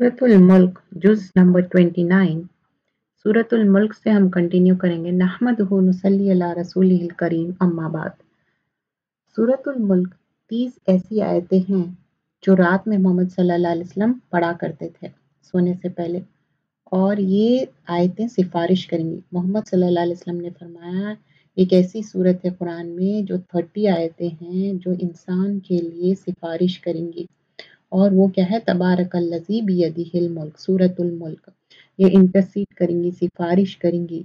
सूरतुल मुल्क, जुज नंबर 29 सूरतुल मुल्क से हम कंटिन्यू करेंगे नहमद रसूल करीम, अम्माबाद। सूरतुल मुल्क तीस ऐसी आयतें हैं, जो रात में मोहम्मद सल्लल्लाहु अलैहि वसल्लम पढ़ा करते थे, सोने से पहले। और ये आयतें सिफारिश करेंगी। मोहम्मद सल्लल्लाहु अलैहि वसल्लम ने फरमाया, एक ऐसी सूरत है कुरान में, जो थर्टी आयतें हैं, जो इंसान के लिए सिफारिश करेंगी। और वो क्या है? तबारक लजी बियदिल मुल्क ये इंटरसीड करेंगी, सिफारिश करेंगी।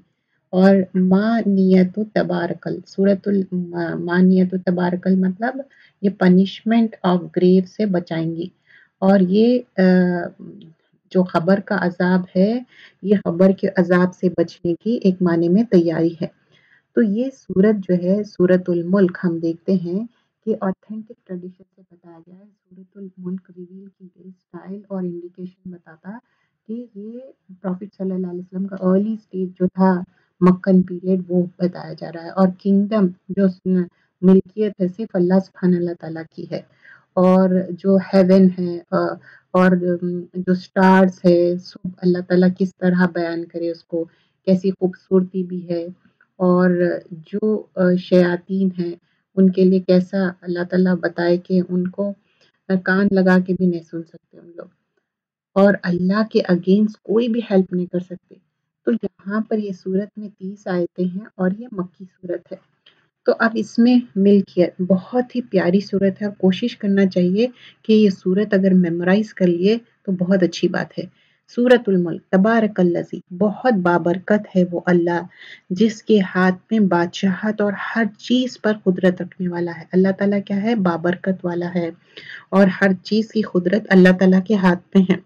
और माँ नियत तबारकल, सूरतुल माँ नियत तबारकल मतलब ये पनिशमेंट ऑफ़ ग्रेव से बचाएँगी। और ये जो खबर का अजाब है, ये खबर के अजाब से बचने की एक माने में तैयारी है। तो ये सूरत जो है, सूरतुल मुल्क हम देखते हैं कि ऑथेंटिक ट्रेडिशन से बताया गया है। सूरतुल मुल्क रिवील की गई स्टाइल और इंडिकेशन बताता कि ये प्रॉफिट सल्लल्लाहु अलैहि वसल्लम का अर्ली स्टेज जो था, मक्कन पीरियड वो बताया जा रहा है। और किंगडम जो मिल्कियत है, सिर्फ़ अल्लाह सुबहान अल्लाह ताला की है। और जो हेवन है और जो स्टार्स है, सब अल्लाह ताला किस तरह बयान करे उसको, कैसी खूबसूरती भी है। और जो शयातीन हैं उनके लिए कैसा अल्लाह ताला बताए कि उनको कान लगा के भी नहीं सुन सकते उन लोग। और अल्लाह के अगेंस्ट कोई भी हेल्प नहीं कर सकते। तो यहाँ पर ये सूरत में तीस आयते हैं और ये मक्की सूरत है। तो अब इसमें मिल्कियत बहुत ही प्यारी सूरत है और कोशिश करना चाहिए कि ये सूरत अगर मेमोराइज कर लिए तो बहुत अच्छी बात है। सूरतुल मुल्क, तबारकल्लजी, बहुत बाबरकत है वो अल्लाह, जिसके हाथ में बादशाहत और हर चीज़ पर कुदरत रखने वाला है। अल्लाह ताला क्या है? बाबरकत वाला है। और हर चीज़ की कुदरत अल्लाह ताला के हाथ में है।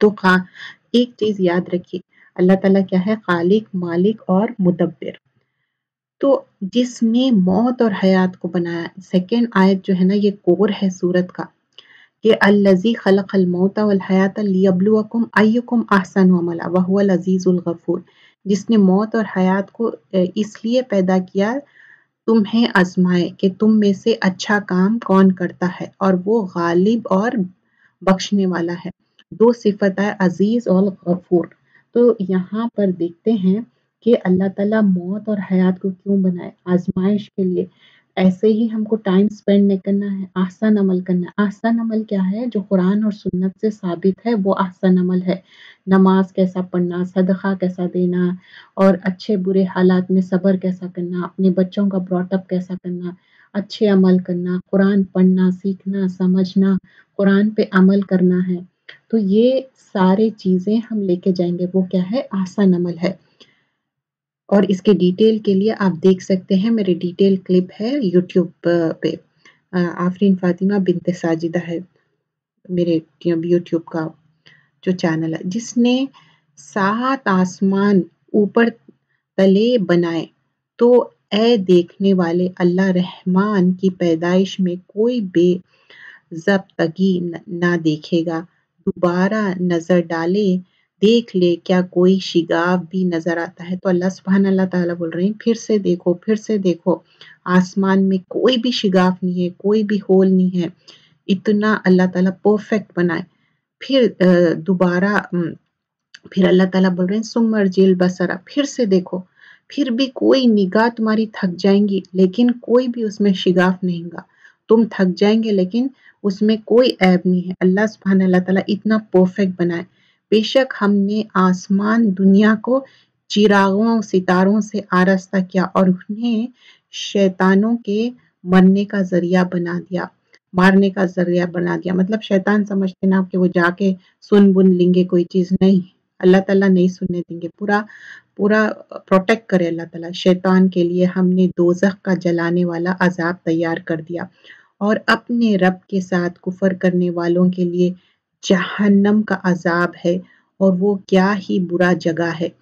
तो खा, एक चीज़ याद रखिए, अल्लाह ताला क्या है? खालिक, मालिक और मुदब्बिर। तो जिसने मौत और हयात को बनाया सेकेंड आयत जो है ना, ये कोर है सूरत का। कि अल्लजी खलक़ल मौत वल हयात लियबलुवकुम अय्युकुम अहसन अमला वहुवल अजीजुल गफूर जिसने मौत और हयात को इसलिए पैदा किया तुम्हें आजमाए कि तुम में से अच्छा काम कौन करता है और वो गालिब और बख्शने वाला है दो सिफत है अज़ीज़ और गफूर तो यहाँ पर देखते हैं कि अल्लाह ताला मौत और हयात को क्यों बनाए आजमाइश के लिए ऐसे ही हमको टाइम स्पेंड नहीं करना है, आसान अमल करना है। आसान अमल क्या है? जो कुरान और सुन्नत से साबित है, वो आसान अमल है। नमाज़ कैसा पढ़ना, सदका कैसा देना, और अच्छे बुरे हालात में सब्र कैसा करना, अपने बच्चों का ब्रॉटअप कैसा करना, अच्छे अमल करना, कुरान पढ़ना, सीखना, समझना, कुरान पे अमल करना है। तो ये सारे चीज़ें हम लेके जाएँगे, वो क्या है? आसान अमल है। और इसके डिटेल के लिए आप देख सकते हैं, मेरे डिटेल क्लिप है यूट्यूब पे। आफरीन फातिमा बिनते साजिदा है मेरे यूट्यूब का जो चैनल है, जिसने सात आसमान ऊपर तले बनाए। तो ए देखने वाले अल्लाह रहमान की पैदाइश में कोई बे जब्तगी ना देखेगा। दोबारा नज़र डाले देख ले क्या कोई शिगाफ भी नज़र आता है। तो अल्लाह सुबहान अल्लाह ताला बोल रहे हैं, फिर से देखो, फिर से देखो, आसमान में कोई भी शिगाफ नहीं है, कोई भी होल नहीं है। इतना अल्लाह ताला परफेक्ट बनाए। फिर दोबारा फिर अल्लाह ताला बोल रहे हैं सुमर जेल बसरा, फिर से देखो, फिर भी कोई निगाह तुम्हारी थक जाएँगी, लेकिन कोई भी उसमें शिगाफ नहीं होगा। तुम थक जाएँगे, लेकिन उसमें कोई ऐब नहीं है। अल्लाह सुबहान अल्लाह ताला इतना परफेक्ट बनाए। बेशक हमने आसमान दुनिया को चिरागों, सितारों से आरस्ता किया और उन्हें शैतानों के मरने का ज़रिया बना दिया, मारने का ज़रिया बना दिया। मतलब शैतान समझते ना कि वो जाके सुन बुन लेंगे, कोई चीज़ नहीं। अल्लाह ताला नहीं सुनने देंगे। पूरा पूरा प्रोटेक्ट करे अल्लाह ताला। शैतान के लिए हमने दोजख का जलाने वाला अजाब तैयार कर दिया। और अपने रब के साथ कुफर करने वालों के लिए जहन्नम का अजाब है और वो क्या ही बुरा जगह है।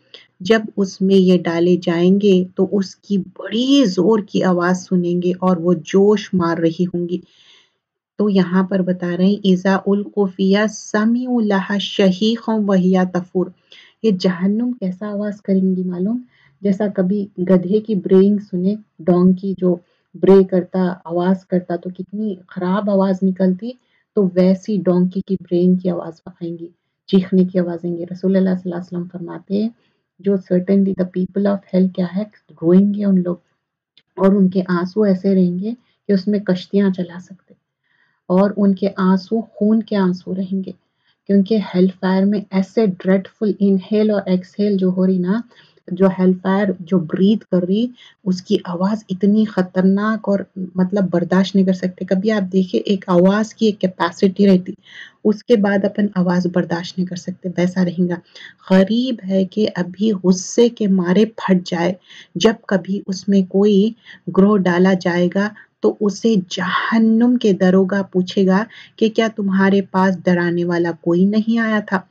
जब उसमें ये डाले जाएँगे तो उसकी बड़ी ज़ोर की आवाज़ सुनेंगे और वो जोश मार रही होंगी। तो यहाँ पर बता रहे हैं, इज़ा उल कोफिया समीउल्लाह शहीख वहिया तफूर। ये जहन्नुम कैसा आवाज़ करेंगी मालूम? जैसा कभी गधे की ब्रेइंग सुने डोंग की जो ब्रे करता, आवाज़ करता तो कितनी खराब आवाज़ निकलती। तो वैसी डोंकी की ब्रेन की आवाज़ आएँगी चीखने की आवाज़ आएँगी रसूल वसल्लम फरमाते हैं, जो certainly the people of hell क्या है? रोएँगे उन लोग और उनके आँसू ऐसे रहेंगे कि उसमें कश्तियाँ चला सकते और उनके आँसू खून के आँसू रहेंगे। क्योंकि हेल फायर में ऐसे ड्रेडफुल इनहेल और एक्सहेल जो हो रही ना जो हेलफायर जो ब्रीथ कर रही, उसकी आवाज़ इतनी ख़तरनाक और मतलब बर्दाश्त नहीं कर सकते। कभी आप देखिए, एक आवाज़ की एक कैपेसिटी रहती, उसके बाद अपन आवाज़ बर्दाश्त नहीं कर सकते, वैसा रहेगा। गरीब है कि अभी गुस्से के मारे फट जाए, जब कभी उसमें कोई ग्रोह डाला जाएगा तो उसे जहन्नुम के दरोगा पूछेगा कि क्या तुम्हारे पास डराने वाला कोई नहीं आया था?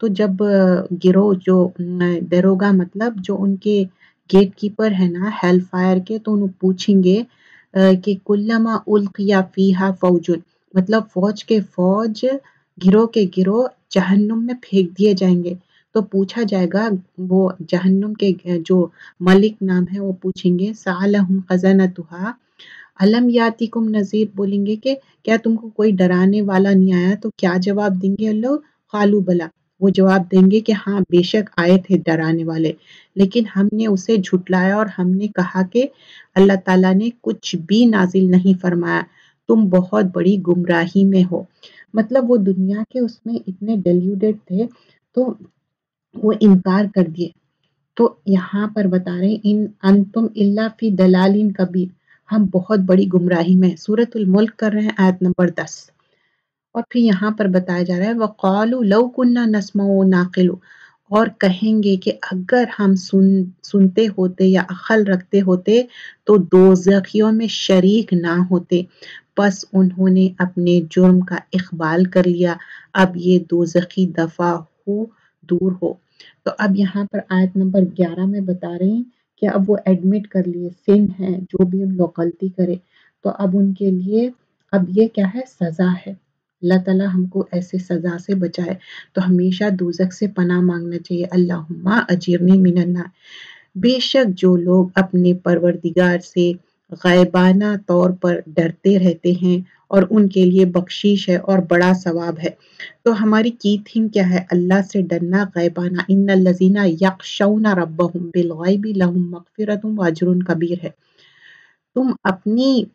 तो जब गिरोह जो दरोगा मतलब जो उनके गेट कीपर है ना हेल फायर के तो उन्हें पूछेंगे कि कुल्लमा उल्क या फीहा फौजुन मतलब फौज के फौज गिरोह के गिरोह जहन्नुम में फेंक दिए जाएँगे। तो पूछा जाएगा, वो जहन्नुम के जो मलिक नाम है, वो पूछेंगे, सालहुम खजानतुहा, अलम यातिकुम नज़ीर, बोलेंगे कि क्या तुमको कोई डराने वाला नहीं आया? तो क्या जवाब देंगे अल्लाह खालू बला। वो जवाब देंगे कि हाँ बेशक आए थे डराने वाले, लेकिन हमने उसे झुटलाया और हमने कहा कि अल्लाह ताला ने कुछ भी नाजिल नहीं फरमाया, तुम बहुत बड़ी गुमराही में हो। मतलब वो दुनिया के उसमें इतने डेल्यूडेड थे तो वो इनकार कर दिए। तो यहाँ पर बता रहे इन अंतुम इल्ला दलालिन कबीर, हम बहुत बड़ी गुमराही में सूरतुल मुल्क कर रहे हैं, आयत नंबर दस। और फिर यहाँ पर बताया जा रहा है, वक़ालू लव कुन्ना नस्मो नाकिलो और कहेंगे कि अगर हम सुन, सुनते होते या अखल रखते होते तो दो में शरीक ना होते। बस उन्होंने अपने जुर्म का इकबाल कर लिया। अब ये दो दफ़ा हो, दूर हो। तो अब यहाँ पर आयत नंबर 11 में बता रहे हैं कि अब वो एडमिट कर लिए, सिन है, जो भी उन लोग गलती करे। तो अब उनके लिए, अब ये क्या है? सज़ा है। अल्लाह ताला हमको ऐसे सज़ा से बचाए। तो हमेशा दूजक से पना मांगना चाहिए। अल्लाहुम्मा अजीरनी मिनन्ना बेशक जो लोग अपने परवरदिगार से गायबाना तौर पर डरते रहते हैं और उनके लिए बख्शीश है और बड़ा सवाब है। तो हमारी की थिंग क्या है? अल्लाह से डरना, गायबाना। इन लजीना यकशौना रब्बहुम बिलगैबी लहुम मगफिरतुम वाजरुन कबीर है। तुम अपनी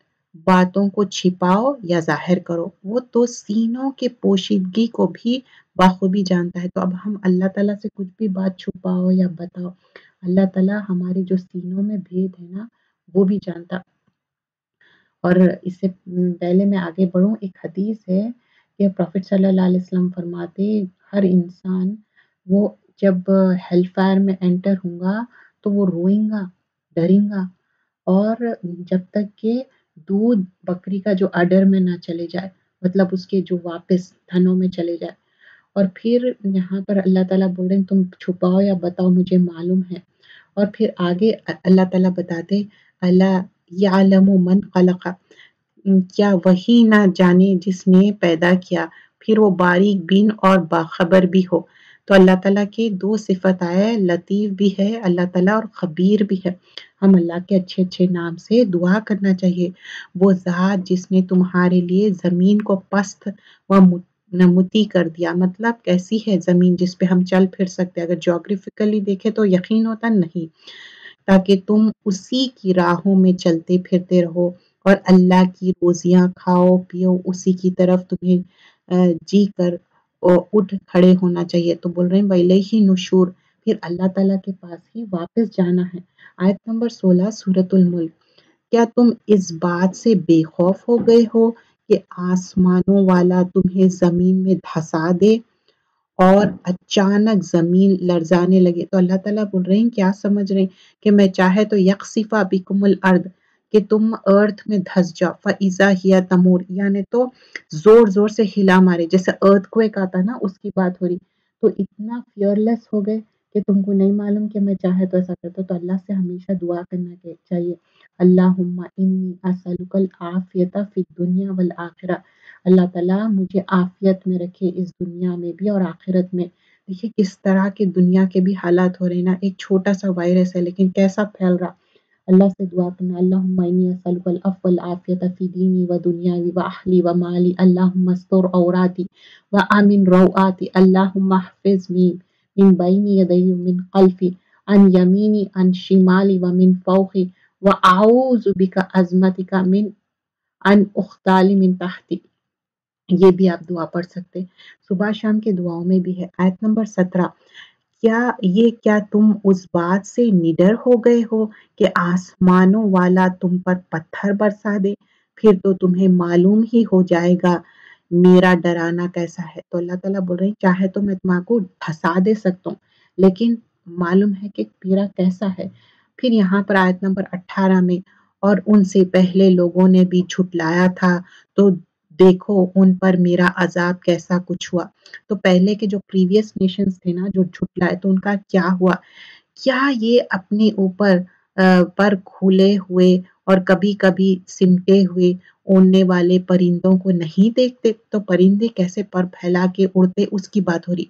बातों को छिपाओ या ज़ाहिर करो। वो तो सीनों के पोशीदगी को भी बाखूबी जानता है। तो अब हम अल्लाह ताला से कुछ भी बात छुपाओ या बताओ, अल्लाह ताला हमारे जो सीनों में भेद है ना, वो भी जानता। और इससे पहले मैं आगे बढ़ूं, एक हदीस है कि प्रॉफिट सल्लल्लाहु अलैहि वसल्लम फरमाते, हर इंसान, वो जब हेल्थ फायर में एंटर होगा तो वो रोएगा, डरेगा और जब तक के दूध बकरी का जो अडर में ना चले जाए मतलब उसके जो वापस धनों में चले जाए। और फिर यहाँ पर अल्लाह ताला बोल रहे हैं, तुम छुपाओ या बताओ, मुझे मालूम है। और फिर आगे अल्लाह ताला बताते अल्लाह यालमु मन खलका। क्या वही ना जाने जिसने पैदा किया, फिर वो बारीक बिन और बाखबर भी हो। तो अल्लाह ताला के दो सिफत आए लतीफ़ भी है अल्लाह ताला और खबीर भी है। हम अल्लाह के अच्छे अच्छे नाम से दुआ करना चाहिए। वो ज़ात जिसने तुम्हारे लिए ज़मीन को पस्त व नमुती कर दिया। मतलब कैसी है ज़मीन जिस पे हम चल फिर सकते हैं? अगर जोग्राफिकली देखें तो यकीन होता नहीं। ताकि तुम उसी की राहों में चलते फिरते रहो और अल्लाह की रोजियाँ खाओ, पियो, उसी की तरफ़ तुम्हें जी कर उठ खड़े होना चाहिए। तो बोल रहे हैं वैले ही नशूर। फिर अल्लाह ताला के पास ही वापस जाना है। आयत नंबर 16 सूरतुल मुल्क। क्या तुम इस बात से बेखौफ हो गए हो कि आसमानों वाला तुम्हें ज़मीन में धसा दे और अचानक ज़मीन लर्जाने लगे? तो अल्लाह ताला बोल रहे हैं, क्या समझ रहे हैं कि मैं चाहे तो यकसिफा बिकुमुल अर्द कि तुम अर्थ में धस जाओ। फ़ैज़ा हिया तमूर, यानी तो ज़ोर ज़ोर से हिला मारे। जैसे अर्थ को एक आता ना, उसकी बात हो रही। तो इतना फियरलेस हो गए। कि तुमको नहीं मालूम कि मैं चाहे तो ऐसा करता तो अल्लाह से हमेशा दुआ करना चाहिए। अल्लाहुम्मा इन्नी असलुकल आफियता फि दुनिया वल आखिरा। अल्लाह ताला मुझे आफियत में रखे इस दुनिया में भी और आखिरत में। देखिए किस तरह के दुनिया के भी हालात हो रहे ना, एक छोटा सा वायरस है, लेकिन कैसा फैल रहा। अल्लाह से दुआ करना, अल्लाहुम्मा फ़ी दीनी व दुनियावी व अहली व माली। अल्लाहुम्मा अस्तर औराती व आमिन रौआती। अल्लाहुम्मा हफ़िज़नी। यदयि मिन खल्फ़ी अन यमीनी अन शिमाली व मिन फ़ौक़ी व आऊज़ु बिका अज़मतिका मिन अन उख्ताली मिन तहती ये भी आप दुआ पढ़ सकते सुबह शाम की दुआओं में भी है आयत नंबर सत्रह क्या ये क्या तुम उस बात से निडर हो गए हो कि आसमानों वाला तुम पर पत्थर बरसा दे फिर तो तुम्हें मालूम ही हो जाएगा मेरा डराना कैसा है? तो अल्लाह ताला बोल रहे हैं, चाहे तो मैं तुम्हारा धसा दे सकता हूँ, लेकिन मालूम है कि मेरा कैसा है? फिर यहाँ पर आयत नंबर 18 में, और उनसे पहले लोगों ने भी छुटलाया था तो देखो उन पर मेरा अजाब कैसा कुछ हुआ। तो पहले के जो प्रीवियस नेशंस थे ना, जो छुटलाए तो उनका क्या हुआ? क्या ये अपने ऊपर पर खुले हुए और कभी कभी सिमटे हुए उड़ने वाले परिंदों को नहीं देखते तो परिंदे कैसे पर फैला के उड़ते, उसकी बात हो रही।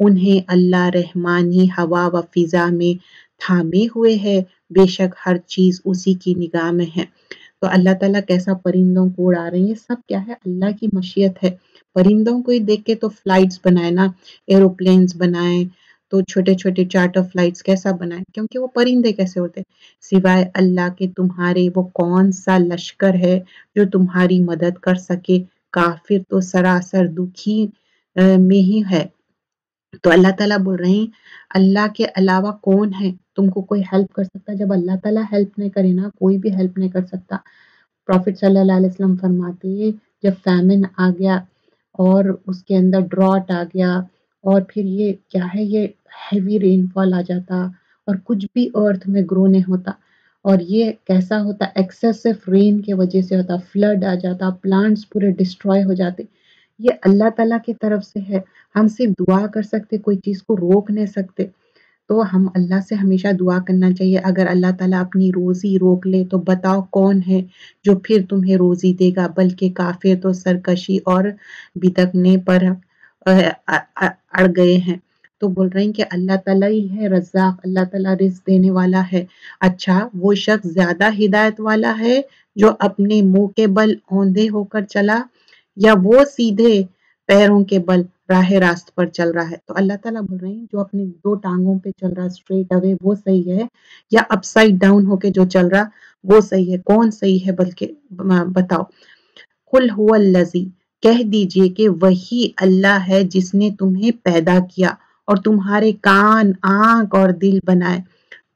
उन्हें अल्लाह रहमानी हवा व फिजा में थामे हुए है। बेशक हर चीज़ उसी की निगाह में है। तो अल्लाह ताला कैसा परिंदों को उड़ा रहे हैं? ये सब क्या है? अल्लाह की मशीयत है। परिंदों को ही देख के तो फ्लाइट्स बनाए ना एरोप्लेन्स बनाए तो छोटे छोटे चार्टर फ्लाइट्स कैसा बनाए क्योंकि वो परिंदे कैसे होते सिवाय अल्लाह के तुम्हारे वो कौन सा लश्कर है जो तुम्हारी मदद कर सके? काफिर तो सरासर दुखी में ही है। तो अल्लाह ताला बोल रहे हैं, अल्लाह के अलावा कौन है? तुमको कोई हेल्प कर सकता? जब अल्लाह ताला हेल्प नहीं करे ना, कोई भी हेल्प नहीं कर सकता। प्रॉफिट सल्लल्लाहु अलैहि फरमाते हैं, जब फैमिन आ गया और उसके अंदर ड्रॉट आ गया और फिर ये क्या है, ये हैवी रेनफॉल आ जाता और कुछ भी अर्थ में ग्रो नहीं होता। और ये कैसा होता एक्सेसिव रेन के वजह से होता फ्लड आ जाता प्लांट्स पूरे डिस्ट्रॉय हो जाते। ये अल्लाह ताला की तरफ़ से है। हम सिर्फ़ दुआ कर सकते, कोई चीज़ को रोक नहीं सकते। तो हम अल्लाह से हमेशा दुआ करना चाहिए। अगर अल्लाह ताला अपनी रोज़ी रोक ले तो बताओ कौन है जो फिर तुम्हें रोज़ी देगा, बल्कि काफिर तो सरकशी और बिदकने पर अड़ गए हैं। तो बोल रहे हैं कि अल्लाह ताला ही है रज़ाक, अल्लाह ताला रिस्क देने वाला है। अच्छा वो शख्स ज़्यादा हिदायत वाला है जो अपने मुँह के बल औंधे होकर चला, या वो सीधे पैरों के बल राह रास्त पर चल रहा है? तो अल्लाह ताला बोल रहे हैं, जो अपने दो टांगों पे चल रहा स्ट्रेट अवे वो सही है, या अपसाइड डाउन होके जो चल रहा, वो सही है? कौन सही है? बल्कि बताओ। कुल हुवल्लजी कह दीजिए कि वही अल्लाह है जिसने तुम्हें पैदा किया और तुम्हारे कान, आँख और दिल बनाए।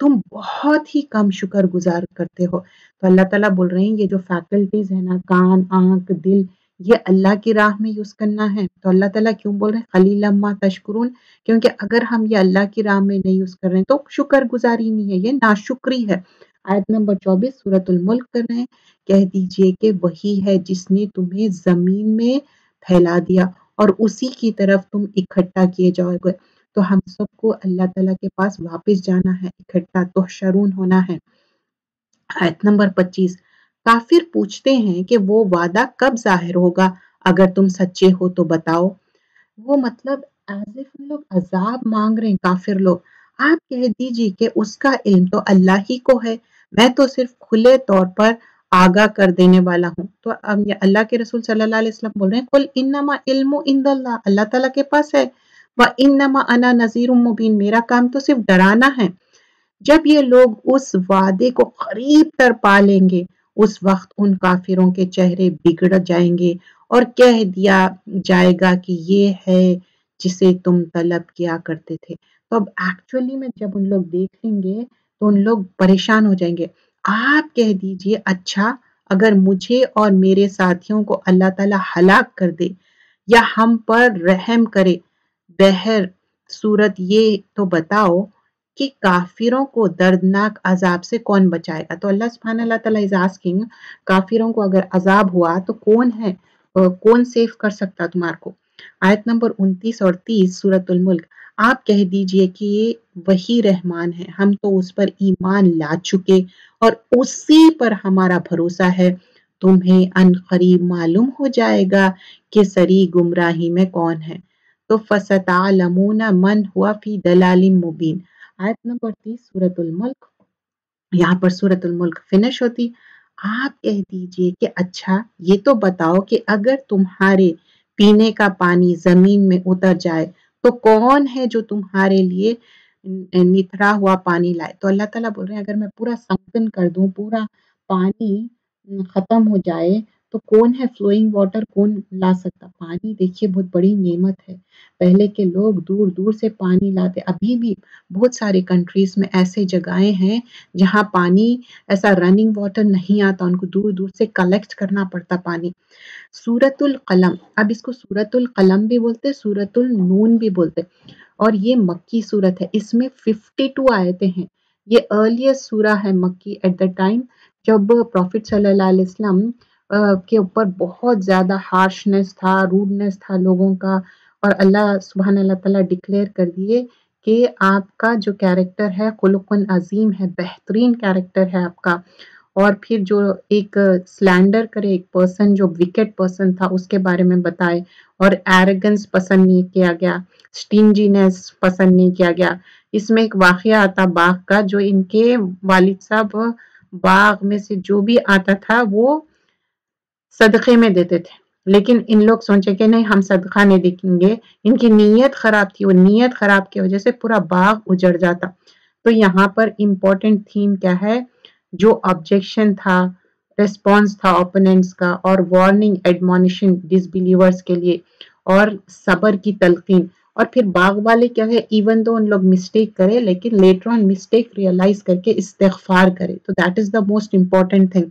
तुम बहुत ही कम शुक्र गुजार करते हो। तो अल्लाह ताला बोल रहे हैं, ये जो फैकल्टीज है ना, कान, आँख, दिल, ये अल्लाह की राह में यूज़ करना है। तो अल्लाह ताला क्यों बोल रहे हैं? खलील अम्मा तशकुरून, क्योंकि अगर हम ये अल्लाह की राह में नहीं यूज़ कर रहे हैं तो शुक्र गुजारी नहीं है, ये नाशुक्री है। आयत नंबर 24 सूरतुल मुल्क कर रहे हैं। कह दीजिए कि वही है जिसने तुम्हें ज़मीन में फैला दिया और उसी की तरफ़ तुम इकट्ठा किए जाओगे। तो हम सबको अल्लाह ताला के पास वापस जाना है, इकट्ठा तो शरून होना है। आयत नंबर 25 काफिर पूछते हैं कि वो वादा कब ज़ाहिर होगा? अगर तुम सच्चे हो तो बताओ। वो मतलब एज इफ़ लोग अजाब मांग रहे हैं, काफिर लोग। आप कह दीजिए कि उसका इल्म तो अल्लाह ही को है। मैं तो सिर्फ़ खुले तौर पर आगा कर देने वाला हूँ। तो अब ये अल्लाह के रसूल सल्लल्लाहु अलैहि वसल्लम बोल रहे हैं, कुल इन्नमा इल्मु इंदल्लाह। अल्लाह ताला के पास है। व इन्नमा अना नजीर मुबीन। मेरा काम तो सिर्फ़ डराना है। जब ये लोग उस वादे को करीब तर पा लेंगे, उस वक्त उन काफिरों के चेहरे बिगड़ जाएँगे और कह दिया जाएगा कि ये है जिसे तुम तलब किया करते थे। तो अब एक्चुअली में जब उन लोग देख लेंगे तो उन लोग परेशान हो जाएँगे। आप कह दीजिए अच्छा अगर मुझे और मेरे साथियों को अल्लाह ताला हलाक कर दे या हम पर रहम करे, बहर सूरत ये तो बताओ कि काफिरों को दर्दनाक अजाब से कौन बचाएगा? तो अल्लाह सुबहान ताला इज़ आस्किंग काफिरों को अगर अजाब हुआ तो कौन है? कौन सेव कर सकता तुम्हारे को? आयत नंबर 29 और 30 सूरतुल मुल्क। आप कह दीजिए कि ये वही रहमान है। हम तो उस पर ईमान ला चुके और उसी पर हमारा भरोसा है। तुम्हें अन करीब मालूम हो जाएगा कि सरी गुमराही में कौन है। तो फसतालमूना मन हुआ फ़ी दलालिम मुबीन। आयत नंबर तीस, सूरतुल मुल्क। यहाँ पर सूरतुल मुल्क फिनिश होती। आप कह दीजिए कि अच्छा ये तो बताओ कि अगर तुम्हारे पीने का पानी ज़मीन में उतर जाए तो कौन है जो तुम्हारे लिए निथरा हुआ पानी लाए? तो अल्लाह ताला बोल रहे हैं, अगर मैं पूरा संकन कर दूँ, पूरा पानी खत्म हो जाए तो कौन है फ्लोइंग वाटर कौन ला सकता? पानी देखिए, बहुत बड़ी नेमत है। पहले के लोग दूर दूर से पानी लाते। अभी भी बहुत सारे कंट्रीज़ में ऐसे जगहें हैं जहाँ पानी, ऐसा रनिंग वाटर नहीं आता। उनको दूर दूर से कलेक्ट करना पड़ता पानी। सूरतुल कलम। अब इसको सूरतुल कलम भी बोलते सूरतुल नून भी बोलते और ये मक्की सूरत है। इसमें 52 आयतें हैं। ये अर्लीस्ट सूरा है मक्की एट द टाइम जब प्रॉफिट सल्लल्लाहु अलैहि वसल्लम के ऊपर बहुत ज़्यादा हार्शनेस था, रूडनेस था लोगों का और अल्लाह, सुबहान अल्लाह ताला डिक्लेयर कर दिए कि आपका जो कैरेक्टर है, खुलुकन अजीम है, बेहतरीन कैरेक्टर है आपका। और फिर जो एक स्लैंडर करे, एक पर्सन, जो विकेट पर्सन था, उसके बारे में बताए और एरेगेंस पसंद नहीं किया गया, स्टिंजीनेस पसंद नहीं किया गया। इसमें एक वाक़ आता बाघ का, जो इनके वालिद साहब बाग में से जो भी आता था, वो सदक़े में देते थे। लेकिन इन लोग सोचे कि नहीं, हम सदका नहीं देखेंगे इनकी नीयत खराब थी वो नीयत खराब की वजह से पूरा बाग उजड़ जाता। तो यहाँ पर इम्पोर्टेंट थीम क्या है? जो ऑब्जेक्शन था रिस्पॉन्स था ओपोनेंट्स का और वार्निंग एडमोनिशन डिसबिलीवर्स के लिए और सबर की तलकीन और फिर बाग वाले क्या है? इवन दो उन लोग मिस्टेक करे, लेकिन लेटर ऑन मिस्टेक रियलाइज़ करके इस्तेगफार करे। तो that is the most important thing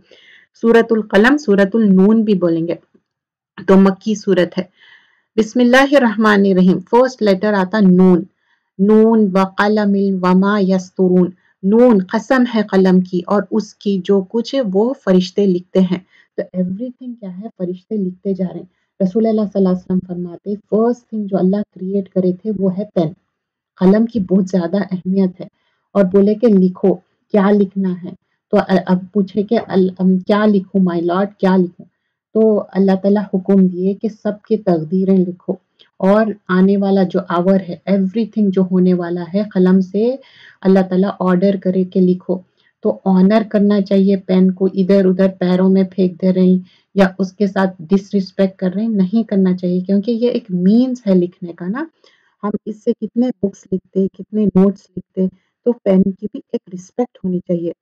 सूरतुल कलम, सूरतुल नून भी बोलेंगे। तो मक्की सूरत है। बिस्मिल्लाहिर्रहमानिर्रहीम। फ़र्स्ट लेटर आता नून। नून व कलम वमा यस्तुरून। नून कसम है कलम की और उसकी जो कुछ है वो फरिश्ते लिखते हैं। तो एवरीथिंग क्या है? फरिश्ते लिखते जा रहे हैं। रसूल वसल्लम फरमाते फ़र्स्ट थिंग जो अल्लाह क्रिएट करे थे वो है पेन कलम की बहुत ज़्यादा अहमियत है। और बोले कि लिखो, क्या लिखना है? तो अब पूछे कि क्या लिखूं माय लॉर्ड क्या लिखूं? तो अल्लाह ताला हुक्म दिए कि सबके तकदीरें लिखो और आने वाला जो आवर है एवरीथिंग जो होने वाला है, कलम से अल्लाह ताला ऑर्डर करे के लिखो। तो ऑनर करना चाहिए पेन को इधर उधर पैरों में फेंक दे रहे या उसके साथ डिसरिस्पेक्ट कर रहे नहीं करना चाहिए, क्योंकि ये एक मीन्स है लिखने का ना। हम इससे कितने बुक्स लिखते, कितने नोट्स लिखते तो पेन की भी एक रिस्पेक्ट होनी चाहिए।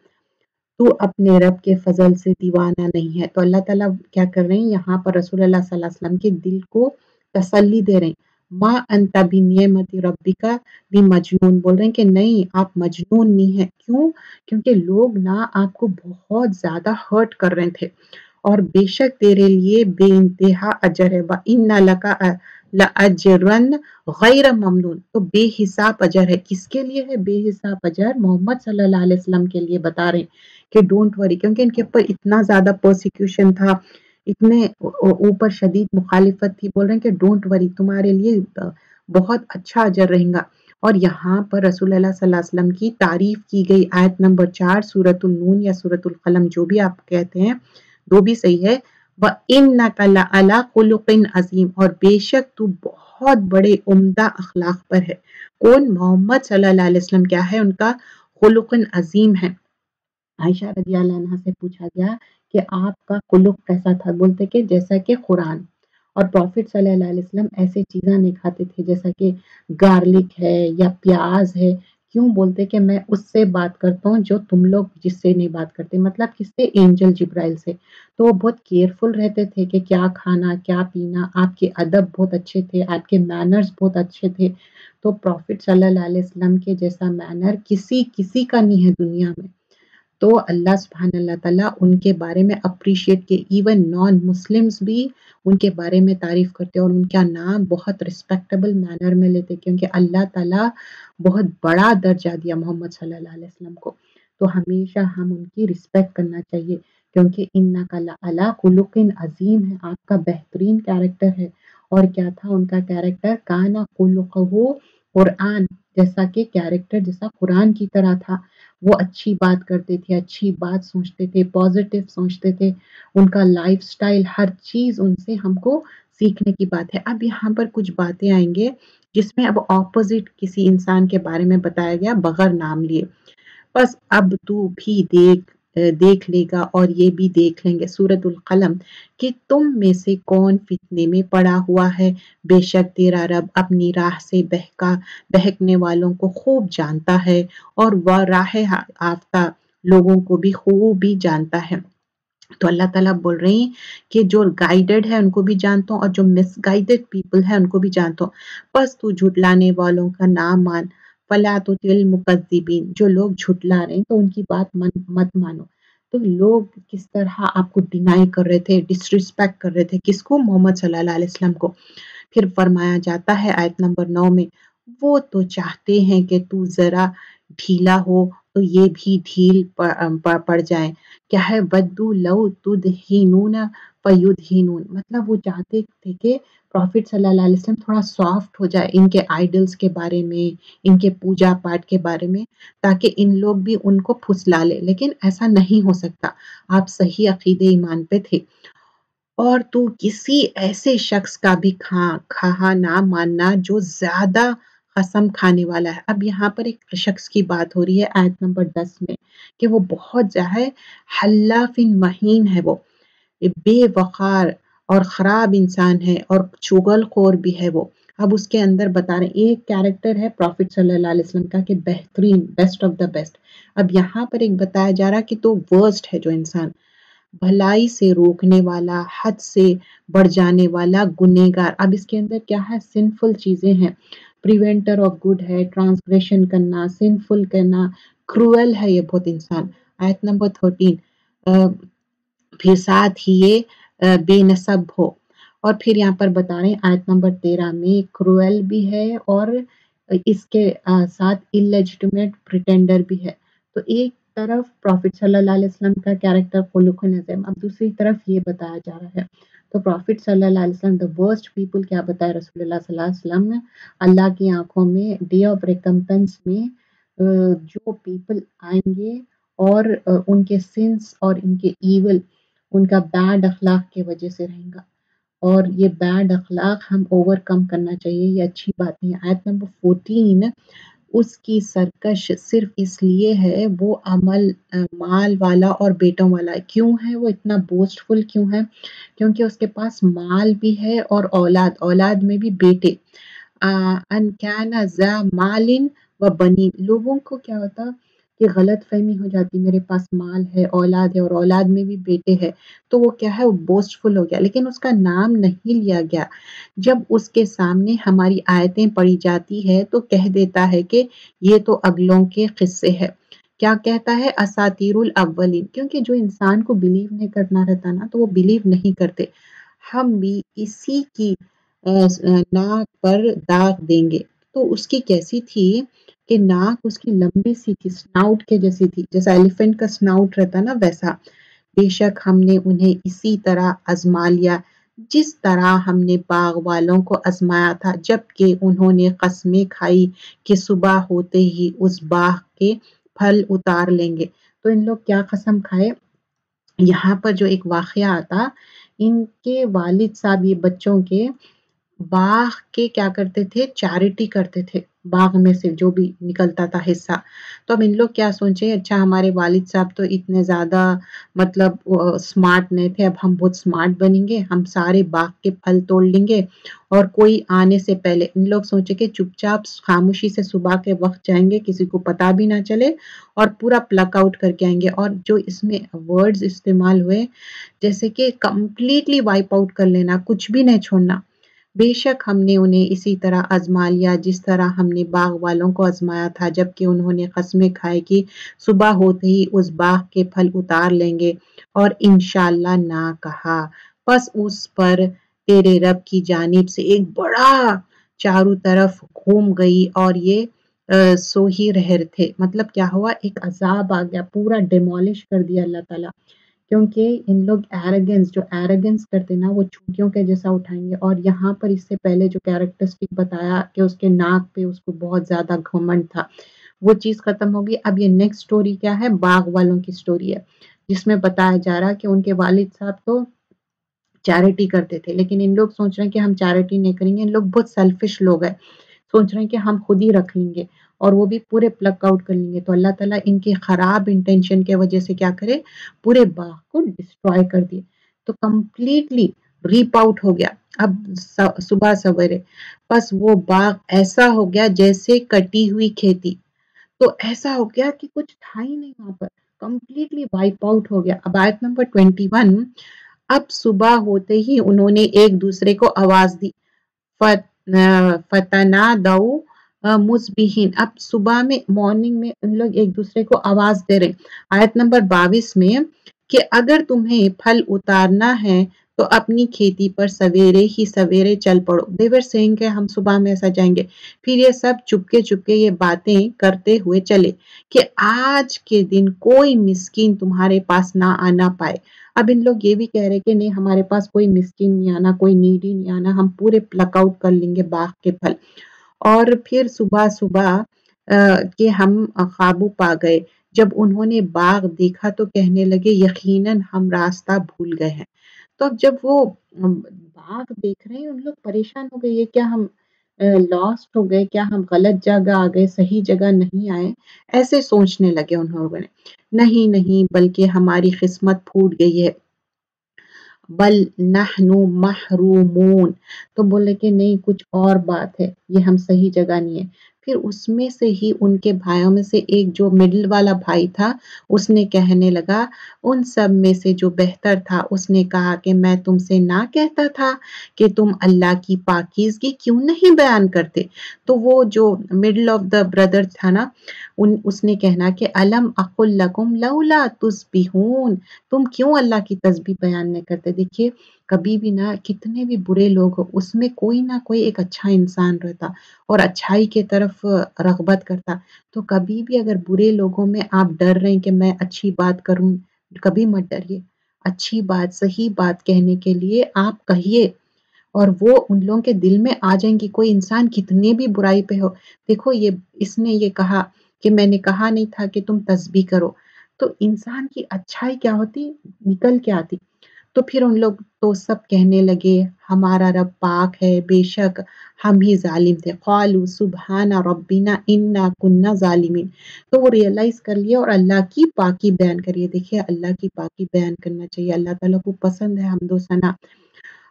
तू अपने रब के फजल से दीवाना नहीं है। तो अल्लाह ताला क्या कर रहे हैं? यहाँ पर रसूल वसल्लम के दिल को तसल्ली दे रहे हैं। माँ अंता भी नियमती रबी का भी मजनून। बोल रहे हैं कि नहीं, आप मजनून नहीं है। क्यों? क्योंकि लोग ना आपको बहुत ज़्यादा हर्ट कर रहे थे। और बेशक तेरे लिए बे इंतहा अजर है। इन लका अजरन गैर ममनून तो बेहिसाब अजर है किसके लिए है बेहिसाब अजर मोहम्मद सल्लल्लाहु अलैहि वसल्लम के लिए बता रहे कि डोंट वरी क्योंकि इनके ऊपर इतना ज़्यादा प्रोसिक्यूशन था इतने ऊपर शदीद मुखालिफत थी बोल रहे हैं कि डोंट वरी तुम्हारे लिए बहुत अच्छा अजर रहेगा और यहाँ पर रसूल वसल्लम की तारीफ़ की गई आयत नंबर चार सूरतुल नून या सूरतुल कलम जो भी आप कहते हैं दो भी सही है व इन अला खुलुकिन अजीम और बेशक तू बहुत बड़े उम्दा अखलाक पर है कौन मोहम्मद वसल्लम क्या है उनका खुलुकिन अजीम है आयशा रज़ी अल्लाह से पूछा गया कि आपका कुलुक कैसा था बोलते कि जैसा कि कुरान और प्रॉफिट वसल्लम ऐसी चीज़ें नहीं खाते थे जैसा कि गार्लिक है या प्याज है क्यों बोलते कि मैं उससे बात करता हूँ जो तुम लोग जिससे नहीं बात करते? मतलब किससे? एंजल जिब्राइल से। तो वो बहुत केयरफुल रहते थे कि क्या खाना, क्या पीना, आपके अदब बहुत अच्छे थे, आपके मैनर्स बहुत अच्छे थे। तो प्रॉफिट सल्लल्लाहु अलैहि वसल्लम के जैसा मैनर किसी किसी का नहीं है दुनिया में। तो अल्लाह सुबहान अल्लाह ताला उनके बारे में अप्रिशिएट के इवन नॉन मुस्लिम्स भी उनके बारे में तारीफ़ करते और उनका नाम बहुत रिस्पेक्टेबल मैनर में लेते क्योंकि अल्लाह ताला बहुत बड़ा दर्जा दिया मोहम्मद सल्लल्लाहु अलैहि वसल्लम को। तो हमेशा हम उनकी रिस्पेक्ट करना चाहिए क्योंकि इन्ना का अला कुलुकिन अजीम है। आपका बेहतरीन कैरेक्टर है। और क्या था? उनका कैरेक्टर काना कुलुकहु कुरान जैसा कि कैरेक्टर जैसा कुरान की तरह था। वो अच्छी बात करते थे, अच्छी बात सोचते थे पॉजिटिव सोचते थे। उनका लाइफस्टाइल हर चीज़ उनसे हमको सीखने की बात है। अब यहाँ पर कुछ बातें आएँगे जिसमें अब ऑपोजिट किसी इंसान के बारे में बताया गया, बगैर नाम लिए। बस अब तू भी देख देख लेगा और ये भी देख लेंगे। सूरतुल कलम कि तुम में से कौन फितने में पड़ा हुआ है? बेशक तेरा रब अपनी राह से बहका, बहकने वालों को खूब जानता है और वह राह आफ्ता लोगों को भी खूब ही जानता है। तो अल्लाह ताला बोल रहे हैं कि जो गाइडेड है उनको भी जानता हूँ और जो मिसगाइडेड पीपल है उनको भी जानता हूँ। बस तू झुटलाने वालों का नाम मान। फला मुकद्दिबीन जो लोग झुटला रहे हैं तो उनकी बात मन, मत मानो। तो लोग किस तरह आपको डिनाई कर रहे थे डिसरिस्पेक्ट कर रहे थे किसको? मोहम्मद सल्लल्लाहु अलैहि वसल्लम को। फिर फरमाया जाता है आयत नंबर नौ में वो तो चाहते हैं कि तू जरा ढीला हो तो ये भी ढील पड़ जाए। क्या है? वद्दू लव तुद हीनून फयुद हीनून मतलब वो चाहते थे कि प्रॉफिट सल्लल्लाहु अलैहि वसल्लम थोड़ा सॉफ्ट हो जाए इनके आइडल्स के बारे में, इनके पूजा पाठ के बारे में, ताकि इन लोग भी उनको फुसला ले। लेकिन ऐसा नहीं हो सकता। आप सही अकीदे ईमान पे थे। और तू किसी ऐसे शख्स का भी खा खा ना मानना जो ज़्यादा कसम खाने वाला है। अब यहाँ पर एक शख्स की बात हो रही है, आयत नंबर दस में, कि वो बहुत जो है हल्लाफिन महीन है वो। बेवकार और ख़राब इंसान है और चुगल खोर भी है वो। अब उसके अंदर बता रहे एक कैरेक्टर है प्रॉफिट सल्लल्लाहु अलैहि वसल्लम का कि बेहतरीन बेस्ट ऑफ़ द बेस्ट अब यहाँ पर एक बताया जा रहा कि तो वर्स्ट है जो इंसान। भलाई से रोकने वाला, हद से बढ़ जाने वाला गुनेगार अब इसके अंदर क्या है? सिंफुल चीज़ें हैं। प्रिवेंटर ऑफ़ गुड है ट्रांसग्रेशन करना सिंफुल करना क्रूअल है ये बहुत इंसान। आयत नंबर थर्टीन फिर साथ ही ये बेनसब हो। और फिर यहाँ पर बता रहे हैं, आयत नंबर तेरह में क्रूअल भी है और इसके साथ इलेजिटिमेट प्रिटेंडर भी है। तो एक तरफ़ प्रॉफिट सल्लल्लाहु अलैहि वसल्लम का कैरेक्टर खुलुक नज़म अब दूसरी तरफ़ ये बताया जा रहा है तो प्रॉफिट सल्लल्लाहु अलैहि वसल्लम द वर्स्ट पीपल क्या बताया रसूलुल्लाह सल्लल्लाहु अलैहि वसल्लम ने? अल्लाह की आँखों में डे ऑफ़ रिकम्पेंस में जो पीपल आएँगे और उनके सिंस और इनके ईवल उनका बैड अखलाक के वजह से रहेगा। और ये बैड अखलाक हम ओवरकम करना चाहिए, ये अच्छी बात नहीं है। आयत नंबर फोर्टीन उसकी सरकश सिर्फ़ इसलिए है, वो अमल माल वाला और बेटों वाला है। क्यों है? वो इतना बोस्टफुल क्यों है? क्योंकि उसके पास माल भी है और औलाद औलाद में भी बेटे। अनकाना जा मालिन व बनी लोगों को क्या होता? कि गलत फहमी हो जाती, मेरे पास माल है, औलाद है और औलाद में भी बेटे हैं तो वो क्या है, वो बोस्टफुल हो गया। लेकिन उसका नाम नहीं लिया गया। जब उसके सामने हमारी आयतें पढ़ी जाती है तो कह देता है कि ये तो अगलों के किस्से है। क्या कहता है? असातिरुल अव्वलिन। क्योंकि जो इंसान को बिलीव नहीं करना रहता ना तो वो बिलीव नहीं करते। हम भी इसी की नाक पर दाग देंगे। तो उसकी कैसी थी? कि नाक उसकी लंबी सी थी स्नाउट के जैसी थी, जैसा एलिफेंट का स्नाउट रहता ना वैसा। बेशक हमने उन्हें इसी तरह आजमा लिया, जिस तरह हमने बाग वालों को आजमाया था, जबकि उन्होंने कस्में खाई कि सुबह होते ही उस बाग के फल उतार लेंगे। तो इन लोग क्या कसम खाए? यहाँ पर जो एक वाक़ आता इनके वालिद साहब, ये बच्चों के बाग के क्या करते थे? चैरिटी करते थे। बाग में से जो भी निकलता था हिस्सा। तो अब इन लोग क्या सोचे अच्छा हमारे वालिद साहब तो इतने ज़्यादा मतलब स्मार्ट नहीं थे, अब हम बहुत स्मार्ट बनेंगे, हम सारे बाग के फल तोड़ लेंगे और कोई आने से पहले, इन लोग सोचे कि चुपचाप खामोशी से सुबह के वक्त जाएँगे, किसी को पता भी ना चले और पूरा प्लक आउट करके आएँगे और जो इसमें वर्ड्स इस्तेमाल हुए, जैसे कि कम्प्लीटली वाइप आउट कर लेना, कुछ भी नहीं छोड़ना। बेशक हमने उन्हें इसी तरह आजमा लिया जिस तरह हमने बाग वालों को आजमाया था, जबकि उन्होंने कस्में खाए कि सुबह होते ही उस बाग के फल उतार लेंगे और इनशाला ना कहा। बस उस पर तेरे रब की जानिब से एक बड़ा चारों तरफ़ घूम गई और ये सो ही रह थे। मतलब क्या हुआ? एक अजाब आ गया, पूरा डिमोलिश कर दिया अल्लाह ताला। क्योंकि इन लोग एरोगेंस जो एरोगेंस करते ना, वो चूटियों के जैसा उठाएँगे। और यहाँ पर इससे पहले जो कैरेक्टरिस्टिक बताया कि उसके नाक पे उसको बहुत ज़्यादा घमंड था, वो चीज़ खत्म होगी। अब ये नेक्स्ट स्टोरी क्या है? बाग वालों की स्टोरी है, जिसमें बताया जा रहा है कि उनके वालिद साहब तो चैरिटी करते थे। लेकिन इन लोग सोच रहे हैं कि हम चैरिटी नहीं करेंगे, इन लोग बहुत सेल्फिश लोग हैं। सोच रहे हैं कि हम खुद ही रख लेंगे। और वो भी पूरे प्लग आउट कर लेंगे। तो अल्लाह ताला इनके खराब इंटेंशन के वजह से क्या करे? पूरे बाग को डिस्ट्रॉय कर दिए। तो कम्प्लीटली रीप आउट हो गया। अब सुबह सवेरे। बस वो बाग ऐसा हो गया जैसे कटी हुई खेती। तो ऐसा हो गया कि कुछ था ही नहीं वहाँ पर। कंप्लीटली वाइप आउट हो गया। अब आयत नंबर ट्वेंटी वन अब सुबह होते ही उन्होंने एक दूसरे को आवाज़ दी। फत, फतना दऊ मुस्बिहीन। अब सुबह में मॉर्निंग में उन लोग एक दूसरे को आवाज़ दे रहे आयत नंबर बाईस में, कि अगर तुम्हें फल उतारना है तो अपनी खेती पर सवेरे ही सवेरे चल पड़ो। देवर सिंह के हम सुबह में ऐसा जाएँगे। फिर ये सब चुपके चुपके ये बातें करते हुए चले, कि आज के दिन कोई मिस्किन तुम्हारे पास ना आना पाए। अब इन लोग ये भी कह रहे कि नहीं, हमारे पास कोई मिस्किन नहीं आना, कोई नीडी नहीं आना, हम पूरे प्लकआउट कर लेंगे बाग के फल। और फिर सुबह सुबह के हम काबू पा गए। जब उन्होंने बाग देखा तो कहने लगे, यकीनन हम रास्ता भूल गए हैं। तो अब जब वो बाग देख रहे हैं, उन लोग परेशान हो गए, ये क्या हम लॉस्ट हो गए? क्या हम गलत जगह आ गए? सही जगह नहीं आए? ऐसे सोचने लगे उन्होंने नहीं नहीं, बल्कि हमारी किस्मत फूट गई है। बल नहनु महरूमून। तो बोले कि नहीं, कुछ और बात है, ये हम सही जगह नहीं है। फिर उसमें से ही उनके भाइयों में से एक जो मिडिल वाला भाई था, उसने कहने लगा, उन सब में से जो बेहतर था, उसने कहा कि मैं तुमसे ना कहता था कि तुम अल्लाह की पाकिजगी क्यों नहीं बयान करते? तो वो जो मिडिल ऑफ़ द ब्रदर था ना, उन, उसने कहना कि, अलम अकुल्लकुम लौला तुस्बिहून, तुम क्यों अल्लाह की तस्बी बयान नहीं करते? देखिए कभी भी ना कितने भी बुरे लोग हो, उसमें कोई ना कोई एक अच्छा इंसान रहता और अच्छाई के तरफ़ रगबत करता। तो कभी भी अगर बुरे लोगों में आप डर रहे हैं कि मैं अच्छी बात करूँ, कभी मत डरिए। अच्छी बात, सही बात कहने के लिए आप कहिए और वो उन लोगों के दिल में आ जाएँगी कोई इंसान कितने भी बुराई पे हो। देखो ये, इसने ये कहा कि मैंने कहा नहीं था कि तुम तस्बी करो। तो इंसान की अच्छाई क्या होती? निकल के आती। तो फिर उन लोग तो सब कहने लगे, हमारा रब पाक है, बेशक हम ही जालिम थे। ख्वालू सुबहाना रब्बिना, इन्ना कुन्ना जालिमिन। तो वो रियलाइज़ कर लिए और अल्लाह की पाकी बयान करिए देखिए, अल्लाह की पाकी बयान करना चाहिए। अल्लाह ताला को पसंद है हम दो सना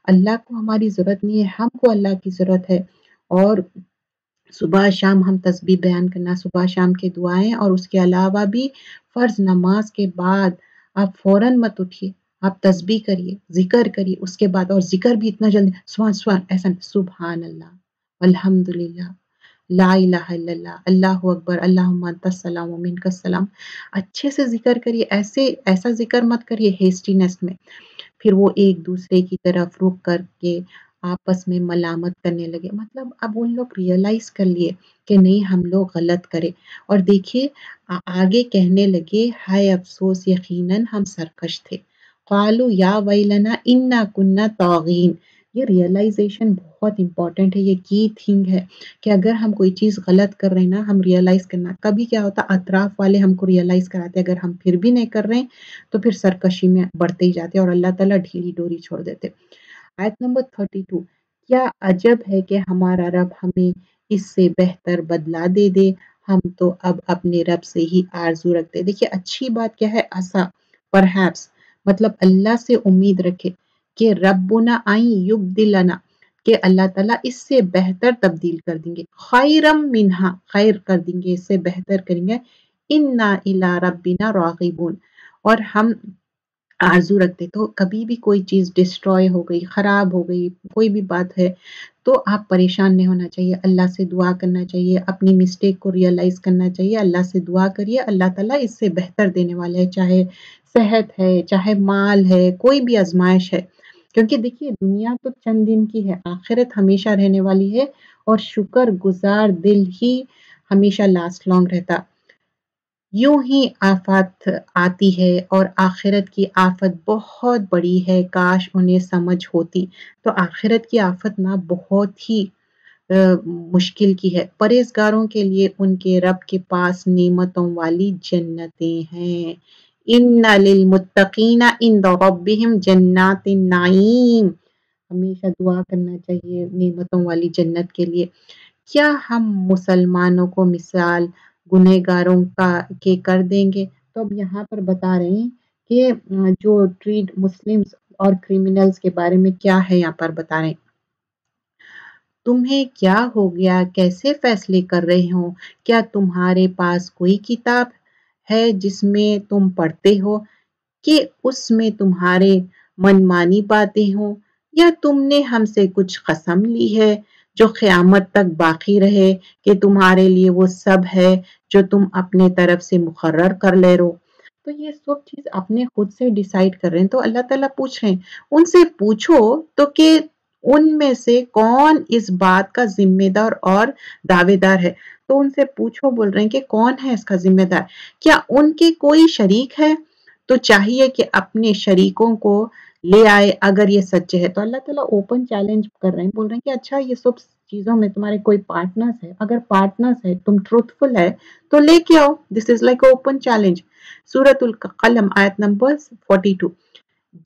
अल्लाह को हमारी ज़रूरत नहीं है, हमको अल्लाह की ज़रूरत है। और सुबह शाम हम तस्बी बयान करना, सुबह शाम के दुआएँ और उसके अलावा भी फ़र्ज़ नमाज़ के बाद आप फ़ौरन मत उठिए। आप तस्बी करिए, ज़िक्र करिए, उसके बाद और ज़िक्र भी इतना जल्दी स्वान स्वान ऐसा सुबह अल्लाह अल्हम्दुलिल्लाह ला अल्लाह अकबर मिनका सलाम। अच्छे से ज़िक्र करिए, ऐसे, ऐसा ज़िक्र मत करिए हेस्टीनेस में। फिर वो एक दूसरे की तरफ़ रुक करके आपस में मलामत करने लगे। मतलब अब उन लोग रियलाइज़ कर लिए कि नहीं, हम लोग गलत करें। और देखिए आगे कहने लगे, हाय अफसोस, यकीनन हम सरकश थे। कालू या वैलना इन्ना कुन्ना तोगीन। ये रियलाइजेशन बहुत इंपॉर्टेंट है, ये की थिंग है कि अगर हम कोई चीज़ गलत कर रहे हैं ना, हम रियलाइज़ करना। कभी क्या होता, अतराफ वाले हमको रियलाइज़ कराते, अगर हम फिर भी नहीं कर रहे हैं तो फिर सरकशी में बढ़ते ही जाते और अल्लाह ताला ढीली डोरी छोड़ देते। आयत नंबर थर्टी टू, क्या अजब है कि हमारा रब हमें इससे बेहतर बदला दे दे। हम तो अब अपने रब से ही आरज़ू रखते देखिए, अच्छी बात क्या है? असा पर मतलब अल्लाह से उम्मीद रखे कि रबुना आई युग दिलाना कि अल्लाह ताला इससे बेहतर तब्दील कर देंगे। खैरम मिनहा, खैर कर देंगे, इससे बेहतर करेंगे। इन्ना इला रबिना रागिबून। और हम आरज़ू रखते तो कभी भी कोई चीज़ डिस्ट्रॉय हो गई, ख़राब हो गई, कोई भी बात है तो आप परेशान नहीं होना चाहिए। अल्लाह से दुआ करना चाहिए, अपनी मिस्टेक को रियलाइज़ करना चाहिए। अल्लाह से दुआ करिए, अल्लाह ताला इससे बेहतर देने वाले है, चाहे सेहत है चाहे माल है कोई भी आजमाइश है। क्योंकि देखिए दुनिया तो चंद दिन की है आखिरत हमेशा रहने वाली है और शुक्र गुजार दिल ही हमेशा लास्ट लॉन्ग रहता। यूँ ही आफत आती है और आखिरत की आफत बहुत बड़ी है काश उन्हें समझ होती। तो आखिरत की आफत ना बहुत ही आ, मुश्किल की है। परहेजगारों के लिए उनके रब के पास नेमतों वाली जन्नतें हैं। इन इन रब्बिहिम जन्नात नाईम हमेशा दुआ करना चाहिए नेमतों वाली जन्नत के लिए। क्या हम मुसलमानों को मिसाल गुनहगारों का के कर देंगे? तो अब यहाँ पर बता रहे हैं कि जो ट्रीट मुस्लिम्स और क्रिमिनल्स के बारे में क्या है यहाँ पर बता रहे हैं। तुम्हें क्या हो गया? कैसे फैसले कर रहे हो? क्या तुम्हारे पास कोई किताब है जिसमें तुम पढ़ते हो कि उसमें तुम्हारे मनमानी बातें हो, या तुमने हमसे कुछ कसम ली है जो क़यामत तक बाकी रहे कि तुम्हारे लिए वो सब है जो तुम अपने तरफ़ से मुकर्र कर ले रहो तो ये सब चीज़ अपने खुद से डिसाइड कर रहे हैं। तो अल्लाह ताला पूछ रहे हैं उनसे पूछो तो कि उनमें से कौन इस बात का जिम्मेदार और दावेदार है? तो उनसे पूछो, बोल रहे हैं कि कौन है इसका जिम्मेदार? क्या उनके कोई शरीक है? तो चाहिए कि अपने शरीकों को ले आए अगर ये सच्चे है। तो अल्लाह ताला ओपन चैलेंज कर रहे हैं, बोल रहे हैं कि अच्छा ये सब चीज़ों में तुम्हारे कोई पार्टनर्स है? अगर पार्टनर्स है, तुम ट्रूथफुल है तो लेके आओ। This is like open challenge सूरतुल कलम आयत नंबर 42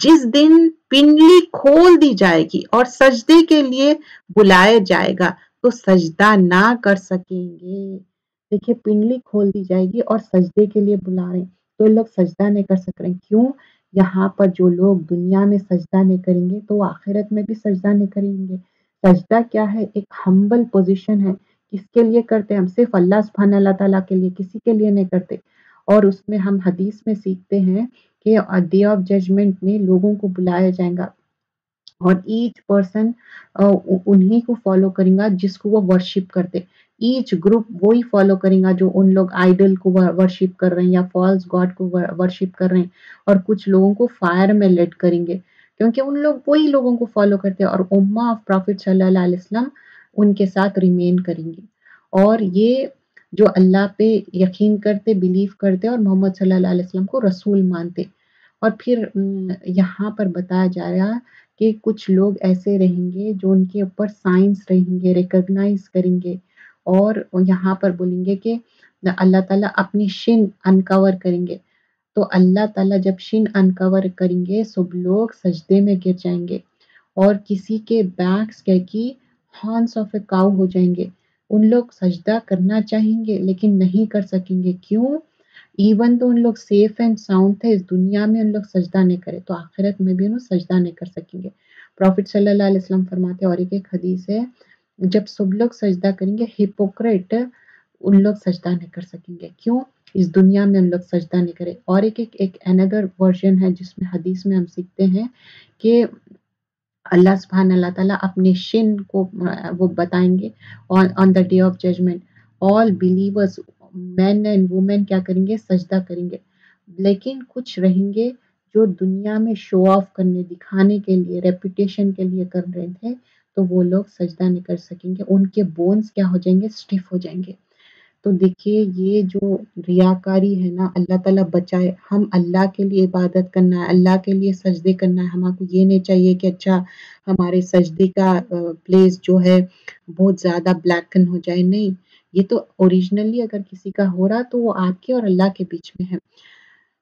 जिस दिन पिंडली खोल दी जाएगी और सजदे के लिए बुलाया जाएगा तो सजदा ना कर सकेंगे। देखिए, पिंडली खोल दी जाएगी और सजदे के लिए बुला रहे तो लोग सजदा नहीं कर सक रहे क्यों? यहाँ पर जो लोग दुनिया में सजदा नहीं करेंगे तो आखिरत में भी सजदा नहीं करेंगे। सजदा क्या है? एक हम्बल पोजीशन है। किसके लिए करते हैं? हम सिर्फ़ अल्लाह सुबहान अल्लाह ताला के लिए, किसी के लिए नहीं करते। और उसमें हम हदीस में सीखते हैं कि डे ऑफ़ जजमेंट में लोगों को बुलाया जाएगा। और ईच पर्सन उन्हीं को फॉलो करेगा जिसको वो वर्शिप करते। ईच ग्रुप वही फॉलो करेगा जो उन लोग आइडल को वर्शिप कर रहे हैं या फॉल्स गॉड को वर्शिप कर रहे हैं और कुछ लोगों को फायर में लेड करेंगे। क्योंकि उन लोग, वही लोगों को फॉलो करते हैं और उम्मा ऑफ़ प्रॉफिट वसल्लम उनके साथ रिमेन करेंगे। और ये जो अल्लाह पे यकीन करते बिलीव करते और मोहम्मद वसल्लम को रसूल मानते। और फिर यहाँ पर बताया जा रहा कि कुछ लोग ऐसे रहेंगे जो उनके ऊपर साइंस रहेंगे रिकॉग्नाइज करेंगे और यहाँ पर बोलेंगे कि अल्लाह ताला अपनी शिन अनकवर करेंगे। तो अल्लाह ताला जब शिन अनकवर करेंगे, सब लोग सजदे में गिर जाएँगे और किसी के बैक्स क्या की हॉर्न्स ऑफ़ ए काउ हो जाएँगे। उन लोग सजदा करना चाहेंगे, लेकिन नहीं कर सकेंगे। क्यों? इवन तो उन लोग सेफ़ एंड साउंड थे, इस दुनिया में उन लोग सजदा नहीं करे तो आखिरत में भी उन्हें सजदा नहीं कर सकेंगे। प्रॉफिट वसल्लम फरमाते और एक एक हदीस है, जब सब लोग सजदा करेंगे हिपोक्रेट उन लोग सजदा नहीं कर सकेंगे। क्यों? इस दुनिया में उन लोग सजदा नहीं करे। और एक एक एक अनदर वर्जन है, जिसमें हदीस में हम सीखते हैं कि अल्लाह सुबहान अल्लाह ताला अपने शिन को, वो बताएँगे on on the day of judgement all believers man and women क्या करेंगे? सजदा करेंगे। लेकिन कुछ रहेंगे जो दुनिया में शो ऑफ़ करने, दिखाने के लिए रेपुटेशन के लिए कर रहे थे तो वो लोग सजदा नहीं कर सकेंगे। उनके बोन्स क्या हो जाएँगे? स्टिफ हो जाएँगे। तो देखिए, ये जो रियाकारी है ना, अल्लाह ताला बचाए। हम अल्लाह के लिए इबादत करना है, अल्लाह के लिए सजदे करना है। हमको ये नहीं चाहिए कि अच्छा हमारे सजदे का प्लेस जो है, बहुत ज़्यादा ब्लैकन हो जाए। नहीं ये तो ओरिजिनली अगर किसी का हो रहा तो वो आपके और अल्लाह के बीच में है।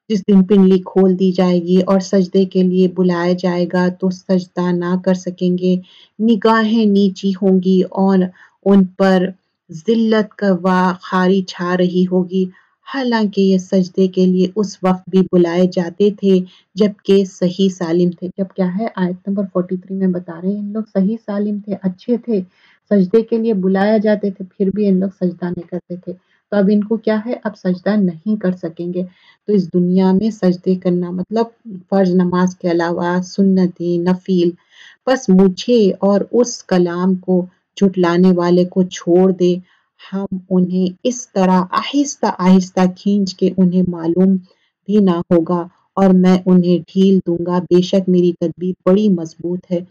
जिस दिन पिंडली खोल दी जाएगी और सजदे के लिए बुलाया जाएगा तो सजदा ना कर सकेंगे। निगाहें नीची होंगी और उन पर जिल्लत का वाह खारी छा रही होगी। हालाँकि ये सजदे के लिए उस वक्त भी बुलाए जाते थे जबकि सही सालिम थे। जब क्या है? आयत नंबर 43 में बता रहे हैं। इन लोग सही सालिम थे, अच्छे थे। सजदे के लिए बुलाया जाते थे, फिर भी इन लोग सजदा नहीं करते थे। तो अब इनको क्या है? अब सजदा नहीं कर सकेंगे। तो इस दुनिया में सजदे करना मतलब फ़र्ज़ नमाज़ के अलावा सुन्नती, नफील, बस मुझे और उस कलाम को झुटलाने वाले को छोड़ दे। हम उन्हें इस तरह आहिस्ता आहिस्ता खींच के उन्हें मालूम भी ना होगा और मैं उन्हें ढील दूँगा। बेशक मेरी तदबीर बड़ी मज़बूत है।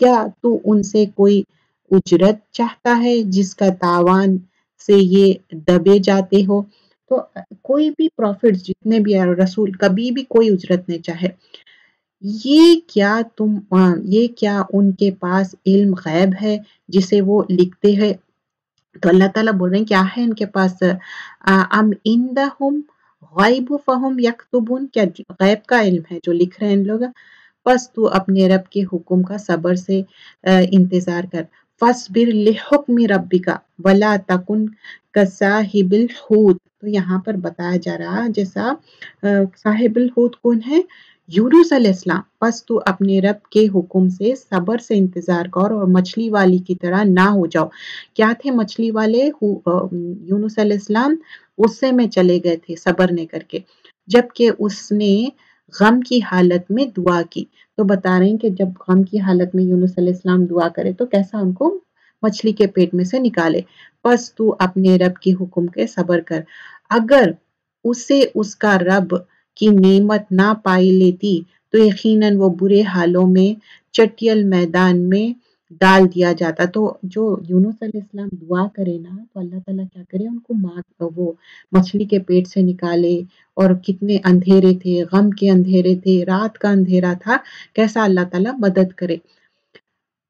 क्या तू उनसे कोई उजरत चाहता है, जिसका तावान से ये दबे जाते हो। तो कोई भी प्रॉफिट जितने भी रसूल, कभी भी कोई उजरत नहीं चाहे। ये क्या तुम ये क्या उनके पास इल्म गैब है, जिसे वो लिखते हैं? तो अल्लाह ताला बोल रहे हैं, क्या है इनके पास? अम इंदहुम गैब फहुम यकतुबुन? क्या गैब का इल्म है जो लिख रहे हैं इन लोग? बस तू अपने रब के हुक्म का सब्र से इंतज़ार कर। फसबिर लिहुक्म रब्बिका, वला तकुन कसाहिबिल हूत तो यहाँ पर बताया जा रहा जैसा साहिबुल हूत कौन है? यूनुस अलैहिस्सलाम बस तू अपने रब के हुक्म से सबर से इंतज़ार कर और मछली वाली की तरह ना हो जाओ। क्या थे मछली वाले? यूनुस अलैहिस्सलाम उससे में चले गए थे, सबर ने करके। जबकि उसने गम की हालत में दुआ की। तो बता रहे हैं कि जब गम की हालत में यूनुस अलैहिस्सलाम दुआ करे तो कैसा उनको मछली के पेट में से निकाले? बस तू अपने रब की हुक्म के सबर कर। अगर उसे उसका रब की नेमत ना पाई लेती तो यकीनन वो बुरे हालों में, चटियल मैदान में डाल दिया जाता। तो जो यूनुस अलैहिस्सलाम दुआ करे ना तो अल्लाह ताला क्या करे? उनको मार, वो मछली के पेट से निकाले और कितने अंधेरे थे, गम के अंधेरे थे, रात का अंधेरा था, कैसा अल्लाह ताला मदद करे।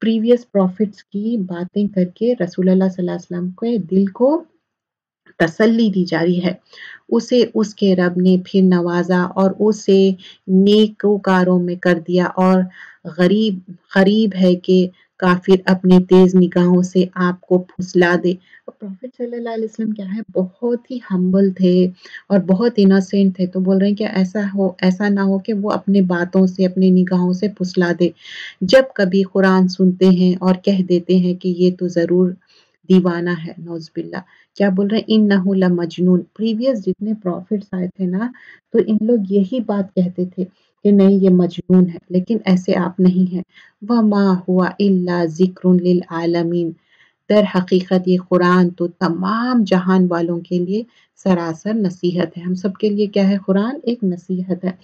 प्रीवियस प्रॉफिट्स की बातें करके रसूल वसल्लम के दिल को तसल्ली दी जा रही है। उसे, उसके रब ने फिर नवाजा और उसे नेकोकारों में कर दिया और गरीब गरीब है कि काफिर अपनी तेज निगाहों से आपको फुसला दे। प्रॉफिट सल्लल्लाहु अलैहि वसल्लम क्या है? बहुत ही हम्बल थे और बहुत इनोसेंट थे। तो बोल रहे हैं कि ऐसा हो, ऐसा ना हो कि वो अपने बातों से, अपने निगाहों से फुसला दे। जब कभी कुरान सुनते हैं और कह देते हैं कि ये तो ज़रूर दीवाना है, नौजबिल्ला। क्या बोल रहे हैं? इन नहुला मजनून प्रीवियस जितने प्रॉफिट्स आए थे ना तो इन लोग यही बात कहते थे। कि नहीं, ये मजनून है, लेकिन ऐसे आप नहीं हैं। वह माँ हुआ इल्ला ज़िक्र आलमीन। दर हकीकत ये कुरान तो तमाम जहान वालों के लिए सरासर नसीहत है। हम सब के लिए क्या है? कुरान एक नसीहत है।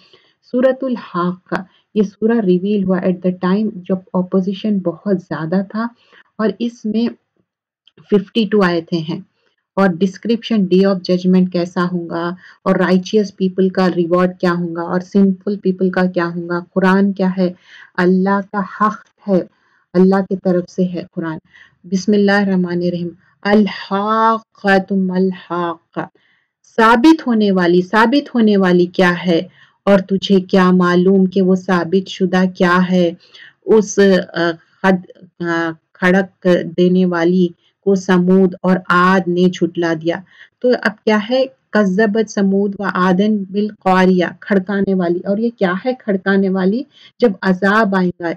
सूरतुल हाक का ये सूरा रिवील हुआ एट द टाइम जब ऑपोजिशन बहुत ज़्यादा था और इसमें 52 आयतें हैं। और डिस्क्रिप्शन डे ऑफ़ जजमेंट कैसा होगा? और राइचियस पीपल का रिवॉर्ड क्या होगा? और सिंपल पीपल का क्या होगा? कुरान क्या है? अल्लाह का हक है। अल्लाह की तरफ़ से है कुरान। रहीम अल्हाक साबित होने वाली, साबित होने वाली क्या है? और तुझे क्या मालूम कि वो साबित शुदा क्या है? उस खड़क देने वाली को समूद और आद ने झुटला दिया। तो अब क्या है? कज्जबत समूद व आदन बिल कौरिया, खड़काने वाली। और ये क्या है खड़काने वाली? जब अजाब आएगा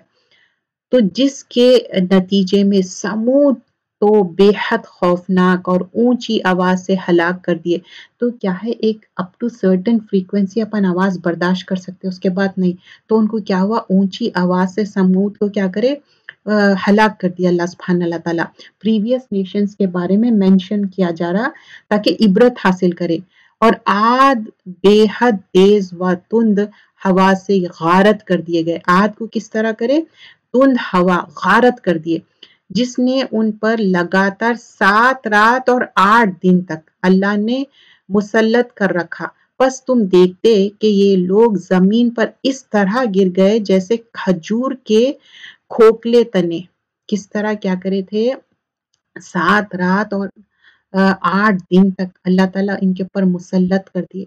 तो जिसके नतीजे में समूद तो बेहद खौफनाक और ऊँची आवाज़ से हलाक कर दिए। तो क्या है? एक अप टू सर्टन फ्रीक्वेंसी अपन आवाज़ बर्दाश्त कर सकते उसके बाद नहीं। तो उनको क्या हुआ? ऊँची आवाज़ से समूद को क्या करे? हलाक कर दिया अल्लाह सुबहान ताला। प्रीवियस नेशंस के बारे में मेंशन किया जा रहा ताकि इबरत हासिल करे। और आद बेहद तेज व तुंद हवा से गारत कर दिए गए। आद को किस तरह करे? तुंद हवा गारत कर दिए। जिसने उन पर लगातार सात रात और आठ दिन तक अल्लाह ने मुसलत कर रखा। बस तुम देखते कि ये लोग ज़मीन पर इस तरह गिर गए जैसे खजूर के खोखले तने। किस तरह क्या करे थे? सात रात और आठ दिन तक अल्लाह ताला इनके ऊपर मुसलत कर दिए।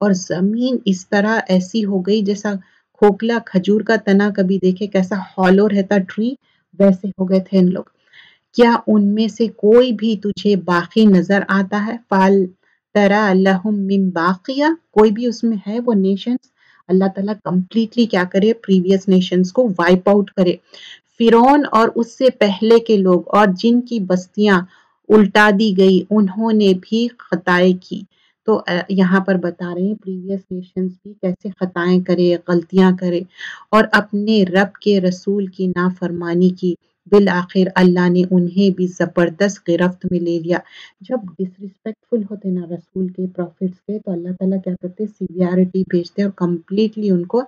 और ज़मीन इस तरह ऐसी हो गई जैसा खोखला खजूर का तना कभी देखे, कैसा हॉलो रहता ट्री वैसे हो गए थे इन लोग। क्या उनमें से कोई भी तुझे बाकी नज़र आता है? फाल तरा अल्लाह मिन बाकिया, कोई भी उसमें है वो नेशंस अल्लाह ताला कंप्लीटली क्या करे प्रीवियस नेशंस को वाइप आउट करे। फिरौन और उससे पहले के लोग और जिनकी बस्तियाँ उल्टा दी गई, उन्होंने भी खताएँ की। तो यहाँ पर बता रहे हैं प्रीवियस नेशंस भी कैसे खताएँ करे, गलतियाँ करे और अपने रब के रसूल की नाफरमानी की। बिल आखिर अल्लाह ने उन्हें भी ज़बरदस्त गिरफ्त में ले लिया। जब डिसरिस्पेक्टफुल होते ना रसूल के प्रॉफिट्स के तो अल्लाह ताला क्या करते सीवियरिटी भेजते और कम्प्लीटली उनको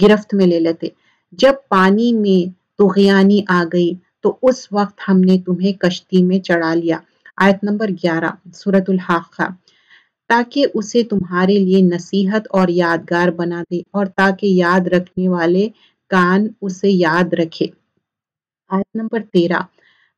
गिरफ्त में ले लेते। जब पानी में तुगयानी आ गई तो उस वक्त हमने तुम्हें कश्ती में चढ़ा लिया। आयत नंबर 11 सूरतुल हाखा ताकि उसे तुम्हारे लिए नसीहत और यादगार बना दे और ताकि याद रखने वाले कान उसे याद रखे। आयत नंबर तेरह।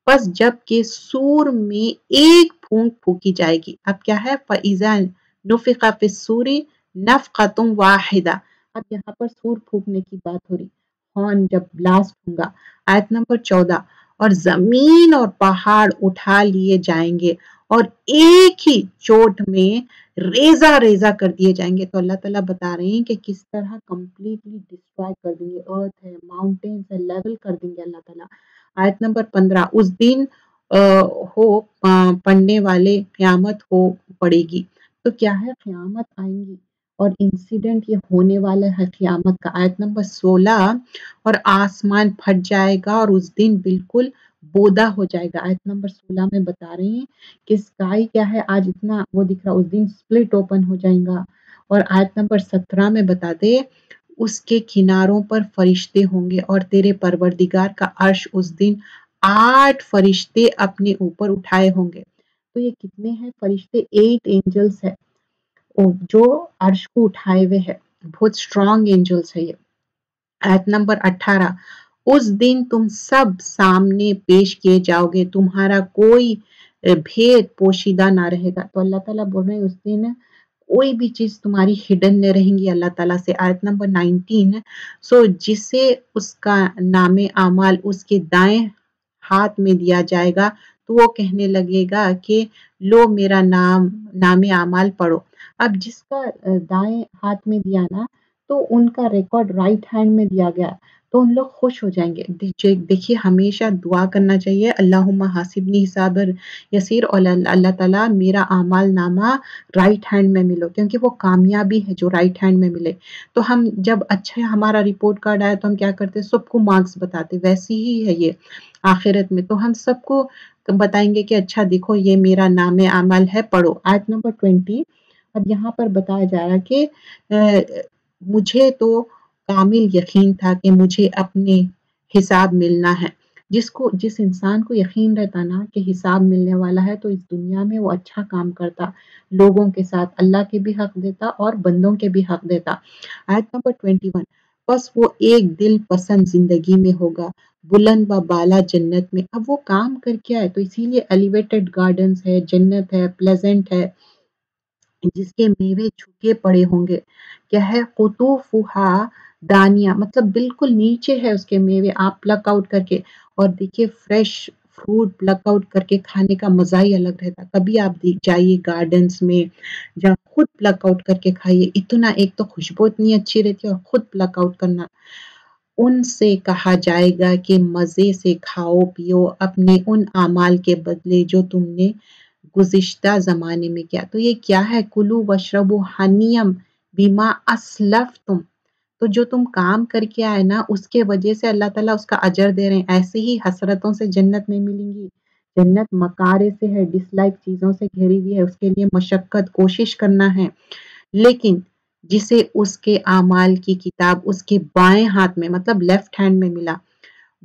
बस जबकि सूर में एक फूंक फूकी जाएगी। अब क्या है? फैजा नुफिका सूरी नफकतुम वाहिदा। अब यहाँ पर सूर फूकने की बात हो रही। हॉर्न जब ब्लास्ट होगा। आयत नंबर चौदह। और ज़मीन और पहाड़ उठा लिए जाएँगे। और एक ही चोट में रेजा रेजा कर दिए जाएँगे। तो अल्लाह ताला बता रहे हैं कि किस तरह कंप्लीटली डिस्ट्रॉय कर देंगे। अर्थ है माउंटेन्स है लेवल कर देंगे अल्लाह ताला। आयत नंबर पंद्रह उस दिन आ, हो पढ़ने वाले क्यामत हो पड़ेगी। तो क्या है? क्यामत आएँगी। और इंसिडेंट ये होने वाला है क़यामत का। आयत नंबर सोलह, और आसमान फट जाएगा और उस दिन बिल्कुल बोदा हो जाएगा। आयत नंबर सोलह में बता रहे हैं कि स्काई क्या है? आज इतना वो दिख रहा उस दिन स्प्लिट ओपन हो जाएगा। और आयत नंबर सत्रह में बता दे, उसके किनारों पर फरिश्ते होंगे और तेरे परवरदिगार का अर्श उस दिन आठ फरिश्ते अपने ऊपर उठाए होंगे। तो ये कितने हैं? फरिश्ते एट एंजल्स है। जो अर्श को उठाए हुए है। बहुत स्ट्रॉन्ग एंजल्स है ये। आयत नंबर अठारह। उस दिन तुम सब सामने पेश किए जाओगे। तुम्हारा कोई भेद पोशीदा ना रहेगा। तो अल्लाह ताला बोल रहे हैं, उस दिन कोई भी चीज़ तुम्हारी हिडन नहीं रहेंगी। अल्लाह ताला से आयत नंबर 19 सो, जिसे उसका नामे अमाल उसके दाएँ हाथ में दिया जाएगा तो वो कहने लगेगा कि लो मेरा नाम, नामे अमाल पढ़ो। अब जिसका दाएँ हाथ में दिया ना तो उनका रिकॉर्ड राइट हैंड में दिया गया तो उन लोग खुश हो जाएँगे। देखिए, हमेशा दुआ करना चाहिए अल्लाह हासिबनी हिसाब यसीर और अल्लाह ताला मेरा आमाल नामा राइट हैंड में मिलो, क्योंकि वो कामयाबी है जो राइट हैंड में मिले। तो हम जब अच्छा हमारा रिपोर्ट कार्ड आया तो हम क्या करते, सबको मार्क्स बताते, वैसी ही है ये आखिरत में। तो हम सबको बताएँगे कि अच्छा देखो, ये मेरा नाम अमल है, पढ़ो। आयत नंबर ट्वेंटी अब यहाँ पर बताया जा रहा कि मुझे तो कामिल यकीन था कि मुझे अपने हिसाब मिलना है। जिसको, जिस इंसान को यकीन रहता ना कि हिसाब मिलने वाला है तो इस दुनिया में वो अच्छा काम करता, लोगों के साथ, अल्लाह के भी हक देता और बंदों के भी हक देता। आयत नंबर ट्वेंटी वन, बस वो एक दिल पसंद ज़िंदगी में होगा, बुलंद व बाला जन्नत में। अब वो काम करके आए तो इसीलिए एलिवेटेड गार्डन्स है, जन्नत है प्लेजेंट है। जिसके मेवे झुके पड़े होंगे। क्या है? कुतुफुहा दानिया। मतलब बिल्कुल नीचे है उसके मेवे। आप प्लक आउट करके और देखिए फ्रेश फ्रूट प्लक आउट करके खाने का मज़ा ही अलग रहता। कभी आप जाइए गार्डन्स में, जहाँ खुद प्लक आउट करके खाइए। इतना, एक तो खुशबू इतनी अच्छी रहती है और खुद प्लक आउट करना। उनसे कहा जाएगा कि मज़े से खाओ, पियो, अपने उन अमाल के बदले जो तुमने गुज्श्ता जमाने में किया? तो ये क्या है? कुलू वशरबु हनियम बीमा असलफ तुम तो जो तुम काम करके आए ना, उसके वजह से अल्लाह ताला उसका अजर दे रहे हैं। ऐसे ही हसरतों से जन्नत नहीं मिलेंगी। जन्नत मकारे से है डिसलाइक चीज़ों से घिरी हुई है। उसके लिए मशक्कत कोशिश करना है। लेकिन जिसे उसके आमाल की किताब उसके बाएँ हाथ में मतलब लेफ़्ट हैंड में मिला,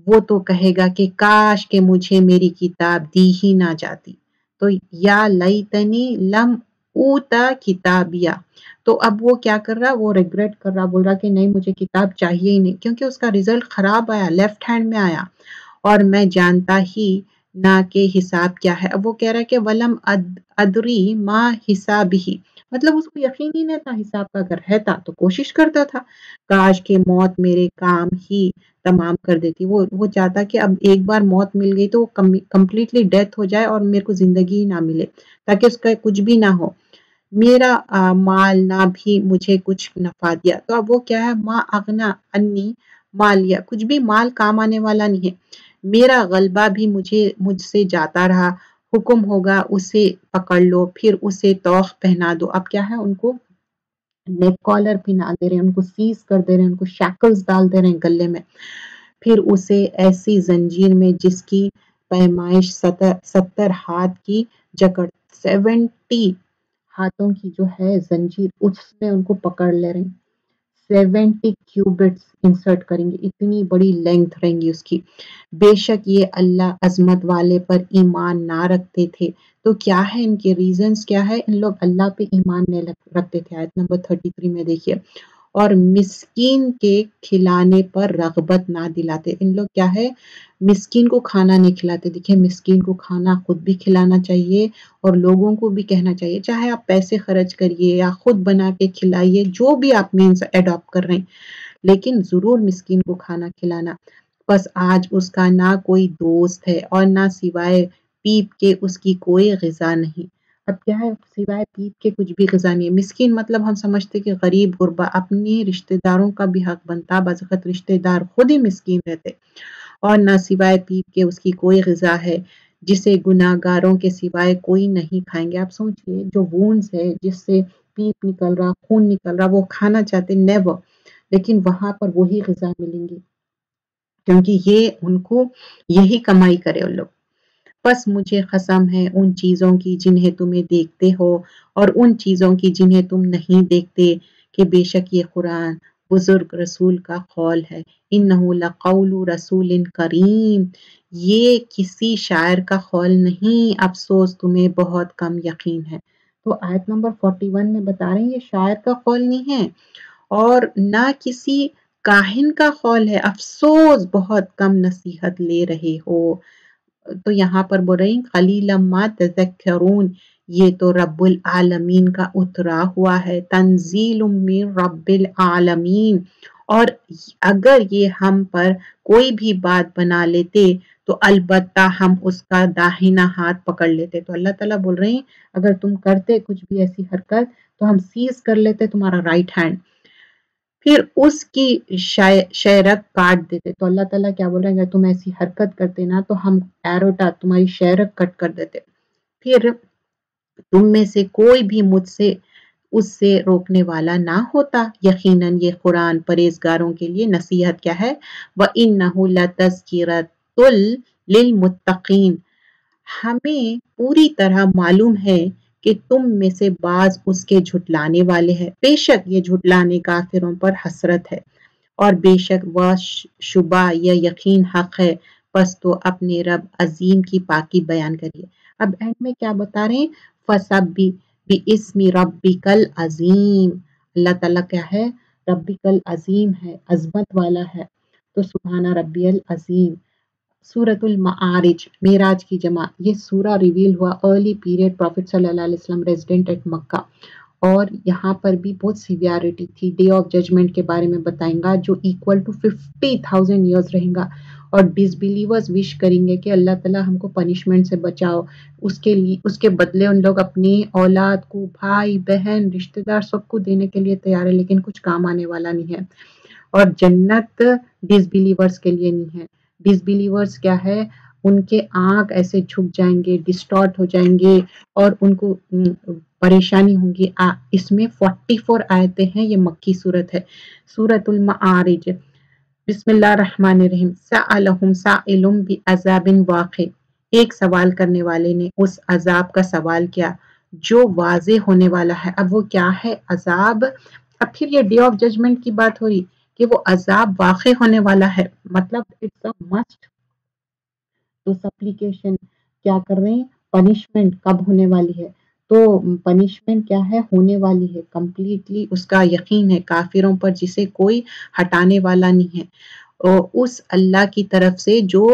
वो तो कहेगा कि, काश के मुझे मेरी किताब दी ही ना जाती। तो या लई तनी लम ऊता किताबिया। तो अब वो क्या कर रहा है वो रिग्रेट कर रहा बोल रहा कि नहीं मुझे किताब चाहिए ही नहीं क्योंकि उसका रिज़ल्ट खराब आया लेफ़्ट हैंड में आया। और मैं जानता ही ना के हिसाब क्या है। अब वो कह रहा है कि वलम अद, अदरी माँ हिसाब ही मतलब उसको यकीन ही नहीं था हिसाब का अगर रहता तो कोशिश करता था। काश के मौत मेरे काम ही तमाम कर देती। वो वो चाहता कि अब एक बार मौत मिल गई तो वो कम्प्लीटली डेथ हो जाए और मेरे को ज़िंदगी ही ना मिले ताकि उसका कुछ भी ना हो। मेरा आ, माल ना भी मुझे कुछ नफा दिया। तो अब वो क्या है? माँ अगना अन्नी मालिया कुछ भी माल काम आने वाला नहीं है। मेरा गलबा भी मुझे मुझसे जाता रहा हुक्म होगा, उसे पकड़ लो, फिर उसे तोख पहना दो। अब क्या है उनको? नेक कॉलर पहना दे रहे हैं, उनको सीज कर दे रहे हैं, उनको शैकल्स डाल दे रहे हैं गले में। फिर उसे ऐसी जंजीर में जिसकी पैमाइश सत्तर सत्तर हाथ की जकड़ सेवेंटी हाथों की जो है जंजीर, उसमें उनको पकड़ ले रहे हैं। सेवेंटी क्यूबिट्स इंसर्ट करेंगे। इतनी बड़ी लेंथ रहेंगी उसकी। बेशक ये अल्लाह अजमत वाले पर ईमान ना रखते थे। तो क्या है इनके रीजंस क्या है? इन लोग अल्लाह पे ईमान नहीं रखते थे। आयत नंबर थर्टी थ्री में देखिए। और मिस्कीन के खिलाने पर रगबत ना दिलाते। इन लोग क्या है? मिस्कीन को खाना नहीं खिलाते। देखिए, मिस्कीन को खाना खुद भी खिलाना चाहिए और लोगों को भी कहना चाहिए। चाहे आप पैसे खर्च करिए या खुद बना के खिलाइए, जो भी आप मीन्स एडॉप्ट कर रहे हैं। लेकिन ज़रूर मिस्कीन को खाना खिलाना। बस आज उसका ना कोई दोस्त है और ना सिवाय पीप के उसकी कोई गज़ा नहीं। अब क्या है, सिवाय पीप के कुछ भी गज़ा नहीं है। मिस्किन मतलब हम समझते कि गरीब, गुरबा अपने रिश्तेदारों का भी हक बनता बज़त रिश्तेदार खुद ही मिस्किन रहते। और ना सिवाय पीप के उसकी कोई गज़ा है, जिसे गुनागारों के सिवाय कोई नहीं खाएँगे। आप सोचिए, जो वूंड्स है, जिससे पीप निकल रहा, खून निकल रहा, वो खाना चाहते नेवर लेकिन वहाँ पर वही गज़ा मिलेंगी, क्योंकि ये उनको यही कमाई करे उन लोग। बस मुझे कसम है उन चीज़ों की जिन्हें तुम्हें देखते हो और उन चीज़ों की जिन्हें तुम नहीं देखते कि बेशक ये कुरान बुज़ुर्ग रसूल का कौल है। इन लकौल रसूल करीम। ये किसी शायर का कौल नहीं। अफसोस, तुम्हें बहुत कम यकीन है। तो आयत नंबर 41 में बता रहे हैं, ये शायर का कौल नहीं है और ना किसी काहिन का कौल है। अफसोस, बहुत कम नसीहत ले रहे हो। तो यहाँ पर बोल रही खली लम्मा ये तो रब्बुल आलमीन का उतरा हुआ है तंजील रब्बिल आलमीन और अगर ये हम पर कोई भी बात बना लेते तो अलबत्ता हम उसका दाहिना हाथ पकड़ लेते। तो अल्लाह ताला बोल रहे हैं, अगर तुम करते कुछ भी ऐसी हरकत तो हम सीज कर लेते तुम्हारा राइट हैंड फिर उसकी शेरक काट देते। तो अल्लाह ताला क्या बोल रहे हैं तुम ऐसी हरकत करते ना तो हम एरोटा तुम्हारी शेरक कट कर देते। फिर तुम में से कोई भी मुझसे, उससे रोकने वाला ना होता। यकीनन ये कुरान परहेजगारों के लिए नसीहत क्या है? व इन तस्किरतुल लिलमुत्तकीन हमें पूरी तरह मालूम है कि तुम में से बाज उसके झुटलाने वाले हैं। बेशक ये झुटलाने काफिरों पर हसरत है और बेशक वह शुबा या यकीन हक है। बस तो अपने रब अजीम की पाकी बयान करिए। अब एंड में क्या बता रहे हैं? फसबी बी इसमी रबिकल अजीम। अल्लाह ताला क्या है? रबिकल अजीम है, अजमत वाला है। तो सुबहाना रबी अल अजीम। सूरतुल मारिज मेराज की जमा ये सूरा रिवील हुआ अर्ली पीरियड प्रॉफिट सल्लल्लाहु अलैहि वसल्लम रेजिडेंट एट मक्का। और यहाँ पर भी बहुत सीवियरिटी थी। डे ऑफ़ जजमेंट के बारे में बताएँगा, जो equal to fifty thousand years रहेगा। और डिसबिलीवर्स विश करेंगे कि अल्लाह ताला हमको पनिशमेंट से बचाओ। उसके लिए, उसके बदले उन लोग अपनी औलाद को, भाई, बहन, रिश्तेदार सबको देने के लिए तैयार है, लेकिन कुछ काम आने वाला नहीं है। और जन्नत डिसबिलीवर्स के लिए नहीं है। डिसबिलीवर्स क्या है? उनके आँख ऐसे झुक जाएँगे डिस्टॉर्ट हो जाएँगे और उनको परेशानी होगी। इसमें 44 आयतें हैं, ये मक्की सूरत है। सूरतुल मारिज बिस्मिल्लाहिर्रहमानिर्रहीम सअलहुम अजाबिन वाक़ि। एक सवाल करने वाले ने उस अजाब का सवाल किया, जो वाजे होने वाला है। अब वो क्या है अजाब? अब फिर ये डे ऑफ़ जजमेंट की बात हो रही। कि वो अजाब वाक़ होने वाला है। मतलब it's a must to supplication क्या कर रहे हैं? पनिशमेंट कब होने वाली है? तो पनिशमेंट क्या है? होने वाली है। कम्प्लीटली उसका यकीन है काफिरों पर जिसे कोई हटाने वाला नहीं है। और उस अल्लाह की तरफ़ से जो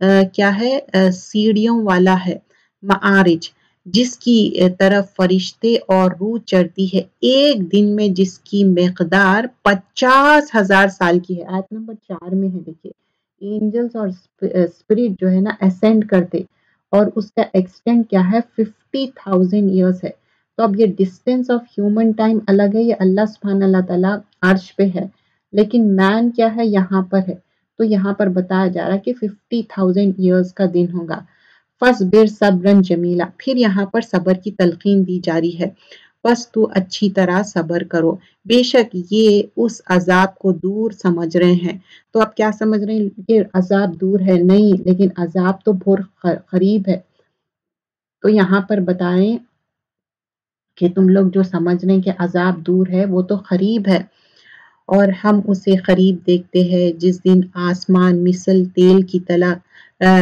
आ, क्या है? सीढ़ियों वाला है। मारिज जिसकी तरफ़ फरिश्ते और रूह चढ़ती है, एक दिन में जिसकी मकदार पचास हज़ार साल की है। आयत नंबर चार में है, देखिए। एंजल्स और स्पिरिट जो है ना असेंड करते और उसका एक्सटेंड क्या है? फिफ्टी थाउज़ेंड ईयर्स है। तो अब ये डिस्टेंस ऑफ़ ह्यूमन टाइम अलग है, ये अल्लाह सुबहान अल्लाह ताला अर्श पे है। लेकिन मैन क्या है? यहाँ पर है। तो यहाँ पर बताया जा रहा है कि फिफ्टी थाउज़ेंड ईयर्स का दिन होगा। फसबिर सब्रन जमीला। फिर यहाँ पर सबर की तलकीन दी जा रही है। बस तू अच्छी तरह सबर करो। बेशक ये उस अजाब को दूर समझ रहे हैं। तो आप क्या समझ रहे हैं? कि अजाब दूर है? नहीं, लेकिन अजाब तो बहुत करीब है। तो यहाँ पर बताएँ कि तुम लोग जो समझ रहे हैं कि अजाब दूर है, वो तो करीब है। और हम उसे करीब देखते हैं, जिस दिन आसमान मिसल तेल की तला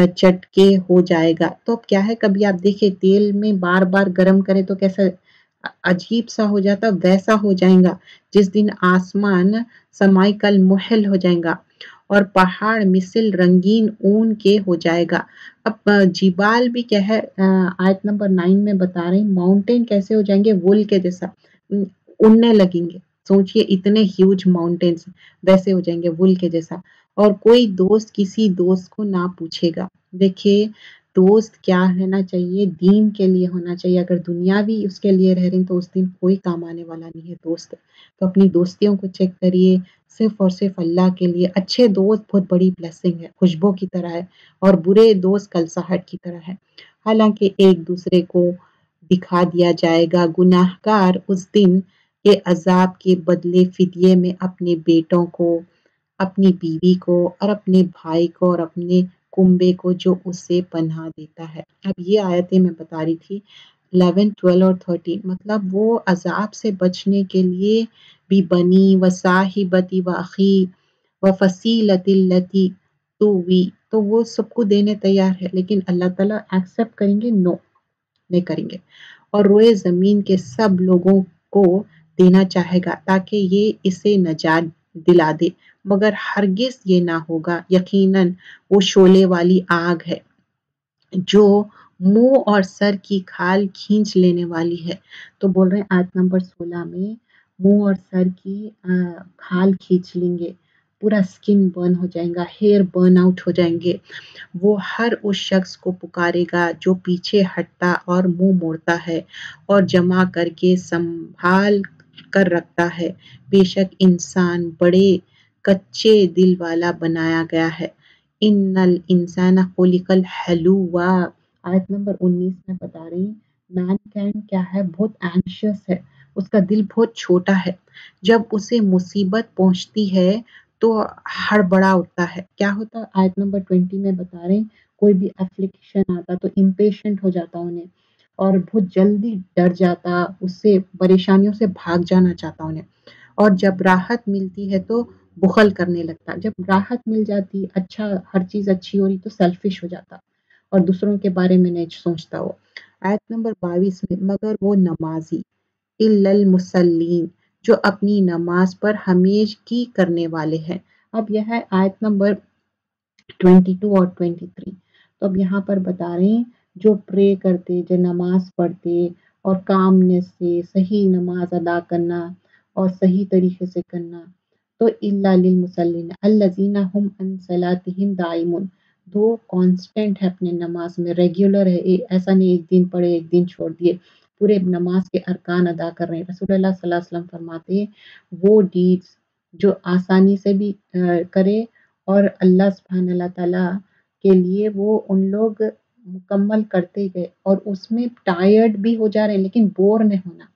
चटके हो जाएगा। तो अब क्या है, कभी आप देखिए, तेल में बार बार गर्म करें तो कैसा अजीब सा हो जाता वैसा हो जाएगा। जिस दिन आसमान समाई कल मुहल हो जाएगा और पहाड़ मिसल रंगीन ऊन के हो जाएगा। अब जीबाल भी क्या है आयत नंबर नाइन में बता रहे हैं माउंटेन कैसे हो जाएँगे? वुल के जैसा उड़ने लगेंगे। सोचिए, इतने ह्यूज माउंटेन्स वैसे हो जाएँगे वुल के जैसा। और कोई दोस्त किसी दोस्त को ना पूछेगा। देखिए, दोस्त क्या रहना चाहिए? दीन के लिए होना चाहिए। अगर दुनिया भी उसके लिए रह रही तो उस दिन कोई काम आने वाला नहीं है, दोस्त। तो अपनी दोस्तियों को चेक करिए। सिर्फ़ और सिर्फ़ अल्लाह के लिए। अच्छे दोस्त बहुत बड़ी ब्लेसिंग है। खुशबू की तरह है और बुरे दोस्त कलसाहट की तरह है। हालाँकि एक दूसरे को दिखा दिया जाएगा। गुनाहगार उस दिन के अजाब के बदले फिदिये में अपने बेटों को अपनी बीवी को और अपने भाई को और अपने कुंबे को जो उसे पन्हा देता है। अब ये आयतें मैं बता रही थी 11, 12 और 13 मतलब वो अजाब से बचने के लिए भी बनी व साहिबती व अखी व फसीलती तो वी तो वो सबको देने तैयार है लेकिन अल्लाह ताला एक्सेप्ट करेंगे नो नहीं करेंगे। और रोए ज़मीन के सब लोगों को देना चाहेगा ताकि ये इसे नजात दिला दे। मगर हरगिज ये ना होगा। यकीनन, वो शोले वाली आग है, जो मुँह और सर की खाल खींच लेने वाली है। तो बोल रहे हैं, आयत नंबर सोलह में मुँह और सर की खाल खींच लेंगे। पूरा स्किन बर्न हो जाएगा, हेयर बर्न आउट हो जाएँगे। वो हर उस शख्स को पुकारेगा जो पीछे हटता और मुँह मोड़ता है और जमा करके संभाल कर रखता है। बेशक इंसान बड़े कच्चे दिल वाला बनाया गया है। इन्नल इंसान खुलिकल हलुवा। आयत नंबर 19 में बता रही मैन कैन क्या है? बहुत एंशियस है। उसका दिल बहुत छोटा है। जब उसे मुसीबत पहुँचती है तो हड़बड़ा उठता है। क्या होता? आयत नंबर 20 में बता रहे, कोई भी एफ्लिक्शन आता तो इम्पेशेंट हो जाता उन्हें। और बहुत जल्दी डर जाता, उससे, परेशानियों से भाग जाना चाहता उन्हें। और जब राहत मिलती है तो बुखल करने लगता। जब राहत मिल जाती अच्छा हर चीज़ अच्छी हो रही तो सेल्फिश हो जाता। और दूसरों के बारे में नहीं सोचता वो। आयत नंबर बाईस में, मगर वो नमाजी, इल्लल मुसल्लीन, जो अपनी नमाज़ पर हमेश की करने वाले हैं। अब यह है आयत नंबर 22 और 23 तो अब यहाँ पर बता रहे हैं जो प्रे करते जो नमाज़ पढ़ते और कामनेस से सही नमाज़ अदा करना और सही तरीके से करना। तो अल्लजीना हुम दो कांस्टेंट है अपने नमाज़ में रेगुलर है ए, ऐसा नहीं एक दिन पढ़े एक दिन छोड़ दिए। पूरे नमाज़ के अरकान अदा कर रहे हैं। रसूलुल्लाह सल्लल्लाहु अलैहि वसल्लम फरमाते हैं वो डीड्स जो आसानी से भी करे और अल्लाह सुबहान ताला के लिए वो उन लोग मुकम्मल करते गए और उसमें टायर्ड भी हो जा रहे हैं, लेकिन बोर नहीं होना।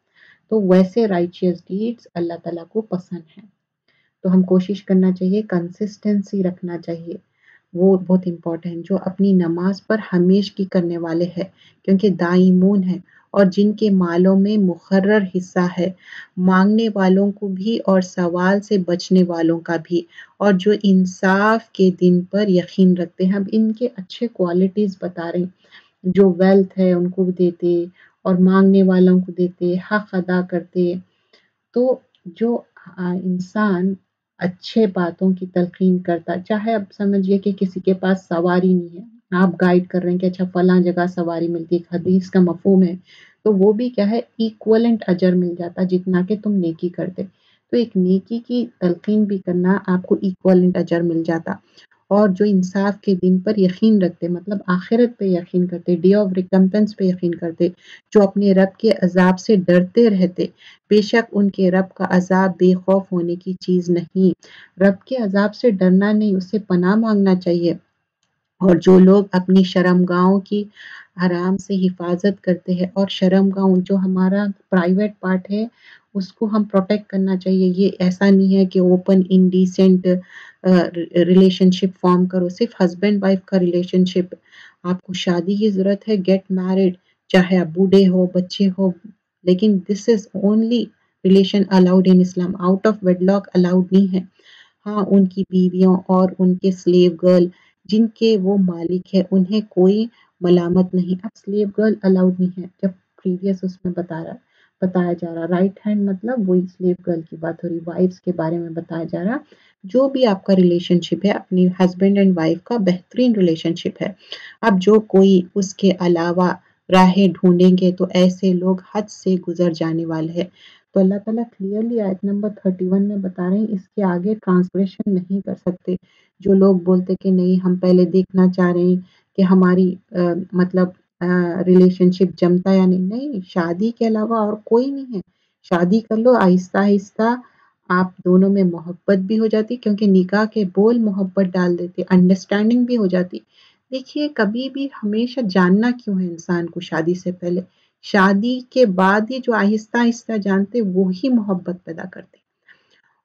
तो वैसे राइचियस डीड्स अल्लाह ताला को पसंद है। तो हम कोशिश करना चाहिए कंसिस्टेंसी रखना चाहिए। वो बहुत इम्पोर्टेंट जो अपनी नमाज़ पर हमेश की करने वाले हैं, क्योंकि दाइमून है। और जिनके मालों में मुकर्र हिस्सा है, मांगने वालों को भी और सवाल से बचने वालों का भी। और जो इंसाफ के दिन पर यकीन रखते हैं हम इनके अच्छे क्वालिटीज़ बता रहे हैं। जो वेल्थ है, उनको देते और मांगने वालों को देते, हक अदा करते। तो जो इंसान अच्छे बातों की तलकीन करता, चाहे अब समझिए कि किसी के पास सवारी नहीं है, आप गाइड कर रहे हैं कि अच्छा फला जगह सवारी मिलती है हदीस का मफहूम है तो वो भी क्या है इक्वलेंट अजर मिल जाता जितना कि तुम नेकी करते। तो एक नेकी की तलकीन भी करना आपको इक्वलेंट अजर मिल जाता। और जो इंसाफ के दिन पर यकीन रखते मतलब आखिरत पे यकीन करते डे ऑफ़ रिकम्पेंस पे यकीन करते, जो अपने रब के अजाब से डरते रहते, बेशक उनके रब का अजाब बेखौफ होने की चीज़ नहीं। रब के अजाब से डरना नहीं, उससे पनाह मांगना चाहिए। और जो लोग अपनी शर्मगाहों की आराम से हिफाजत करते हैं और शर्मगाह जो हमारा प्राइवेट पार्ट है, उसको हम प्रोटेक्ट करना चाहिए। ये ऐसा नहीं है कि ओपन इनडिसेंट रिलेशनशिप फॉर्म करो। सिर्फ़ हस्बैंड वाइफ का रिलेशनशिप आपको शादी की ज़रूरत है गेट मैरिड चाहे आप बूढ़े हो, बच्चे हो, लेकिन this is only relation allowed in Islam out of wedlock allowed नहीं है। हाँ उनकी बीवियों और उनके स्लेव गर्ल जिनके वो मालिक है, उन्हें कोई मलामत नहीं। अब स्लेव गर्ल अलाउड नहीं है, जब प्रीवियस उसमें बता रहा, बताया जा रहा। राइट हैंड मतलब वही स्लेव गर्ल की बात हो रही वाइफ्स के बारे में बताया जा रहा। जो भी आपका रिलेशनशिप है, अपनी हस्बैंड एंड वाइफ का बेहतरीन रिलेशनशिप है। अब जो कोई उसके अलावा राहें ढूंढेंगे तो ऐसे लोग हद से गुजर जाने वाले हैं। तो अल्लाह ताला क्लियरली आयत नंबर 31 में बता रहे हैं, इसके आगे ट्रांसग्रेशन नहीं कर सकते। जो लोग बोलते कि नहीं, हम पहले देखना चाह रहे हैं कि हमारी आ, मतलब रिलेशनशिप जमता या नहीं। नहीं शादी के अलावा और कोई नहीं है। शादी कर लो आहिस्ता आहिस्ता आप दोनों में मोहब्बत भी हो जाती क्योंकि निकाह के बोल मोहब्बत डाल देते अंडरस्टैंडिंग भी हो जाती। देखिए कभी भी हमेशा जानना क्यों है इंसान को शादी से पहले? शादी के बाद ही जो आहिस्ता आहिस्ता जानते वो ही मोहब्बत पैदा करते।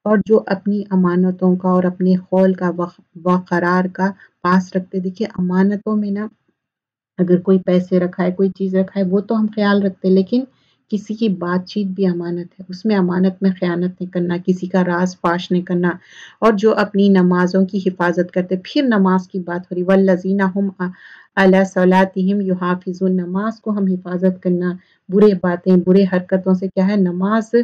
और जो अपनी अमानतों का और अपने खौल का वक़रार का पास रखते देखिए, अमानतों में ना अगर कोई पैसे रखा है, कोई चीज़ रखा है, वो तो हम ख्याल रखते हैं, लेकिन किसी की बातचीत भी अमानत है। उसमें अमानत में ख़यानत नहीं करना, किसी का राज पाश नहीं करना और जो अपनी नमाज़ों की हिफाजत करते फिर नमाज़ की बात हो रही, वल्लजीना हम अला सलातिहिम युहाफिजुन। नमाज़ को हम हिफाजत करना, बुरे बातें, बुरे हरकतों से क्या है? नमाज़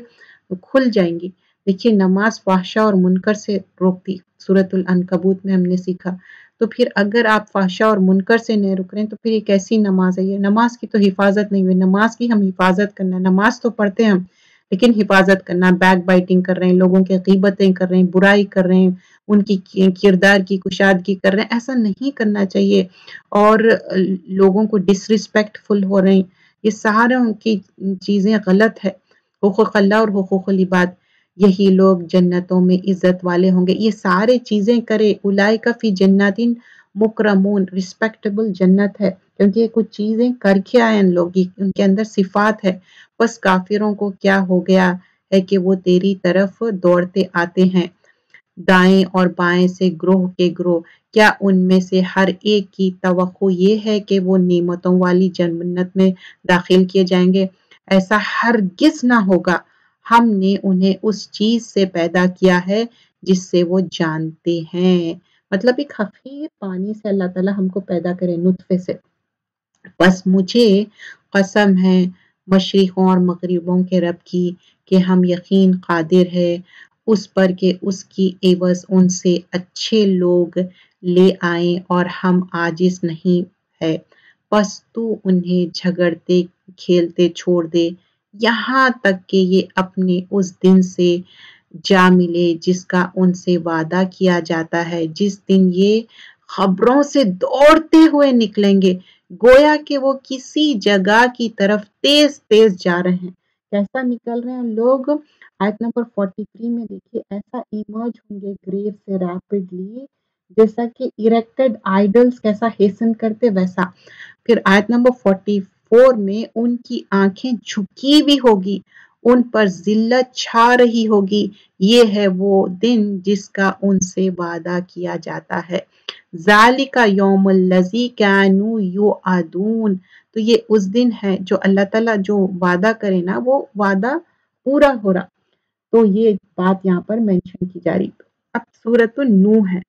खुल जाएँगी। देखिए, नमाज़ फाहशा और मुनकर से रोकती, सूरतुल अनकबूत में हमने सीखा। तो फिर अगर आप फाशा और मुनकर से नहीं रुक रहे हैं तो फिर ये कैसी नमाज़ है, ये नमाज़ की तो हिफाजत नहीं हुई, नमाज़ की हम हिफाजत करना नमाज़ तो पढ़ते हैं हम, लेकिन हिफाजत करना, बैक बाइटिंग कर रहे हैं, लोगों की कीबतें कर रहे हैं, बुराई कर रहे हैं, उनकी किरदार की कुशादगी कर रहे हैं, ऐसा नहीं करना चाहिए। और लोगों को डिसरिस्पेक्टफुल हो रहे हैं, ये सारे की चीज़ें गलत है, हकूक़ और हकूक़ इबाद यही लोग जन्नतों में इज़्ज़त वाले होंगे। ये सारे चीज़ें करे। उलाई का फ़ी जन्नतिन मुकरमून रिस्पेक्टेबल जन्नत है। क्योंकि ये कुछ चीज़ें करके आए इन लोग। उनके अंदर सिफात है। बस काफिरों को क्या हो गया है कि वो तेरी तरफ़ दौड़ते आते हैं। दाएँ और बाएँ से ग्रोह के ग्रोह। क्या उनमें से हर एक की तो ये है कि वो नेमतों वाली जन्नत में दाखिल किए जाएँगे? ऐसा हर गिस ना होगा। हमने उन्हें उस चीज़ से पैदा किया है जिससे वो जानते हैं। मतलब एक हफीर पानी से अल्लाह ताला हमको पैदा करे नुतफे से। बस मुझे कसम है मशरक़ों और मगरबों के रब की कि हम यकीन कादिर है। उस पर के उसकी एवज उनसे अच्छे लोग ले आए और हम आजिज नहीं है। बस तू उन्हें झगड़ते, खेलते, छोड़ दे। यहाँ तक कि ये अपने उस दिन से जा मिले जिसका उनसे वादा किया जाता है। जिस दिन ये खबरों से दौड़ते हुए निकलेंगे, गोया कि वो किसी जगह की तरफ़ तेज तेज जा रहे हैं। कैसा निकल रहे हैं लोग? आयत नंबर 43 में देखिए, ऐसा इमर्ज होंगे ग्रेव से रैपिडली जैसा कि इरेक्टेड आइडल्स कैसा हेसन करते, वैसा। फिर आयत नंबर 44 फोर में उनकी आँखें झुकी भी होगी, उन पर जिल्लत छा रही होगी। ये है वो दिन जिसका उनसे वादा किया जाता है। जालिका यौम लजी कैनू यो आदून तो ये उस दिन है जो अल्लाह ताला जो वादा करे ना, वो वादा पूरा हो रहा। तो ये बात यहाँ पर मेंशन की जा रही। अब सूरत नू है।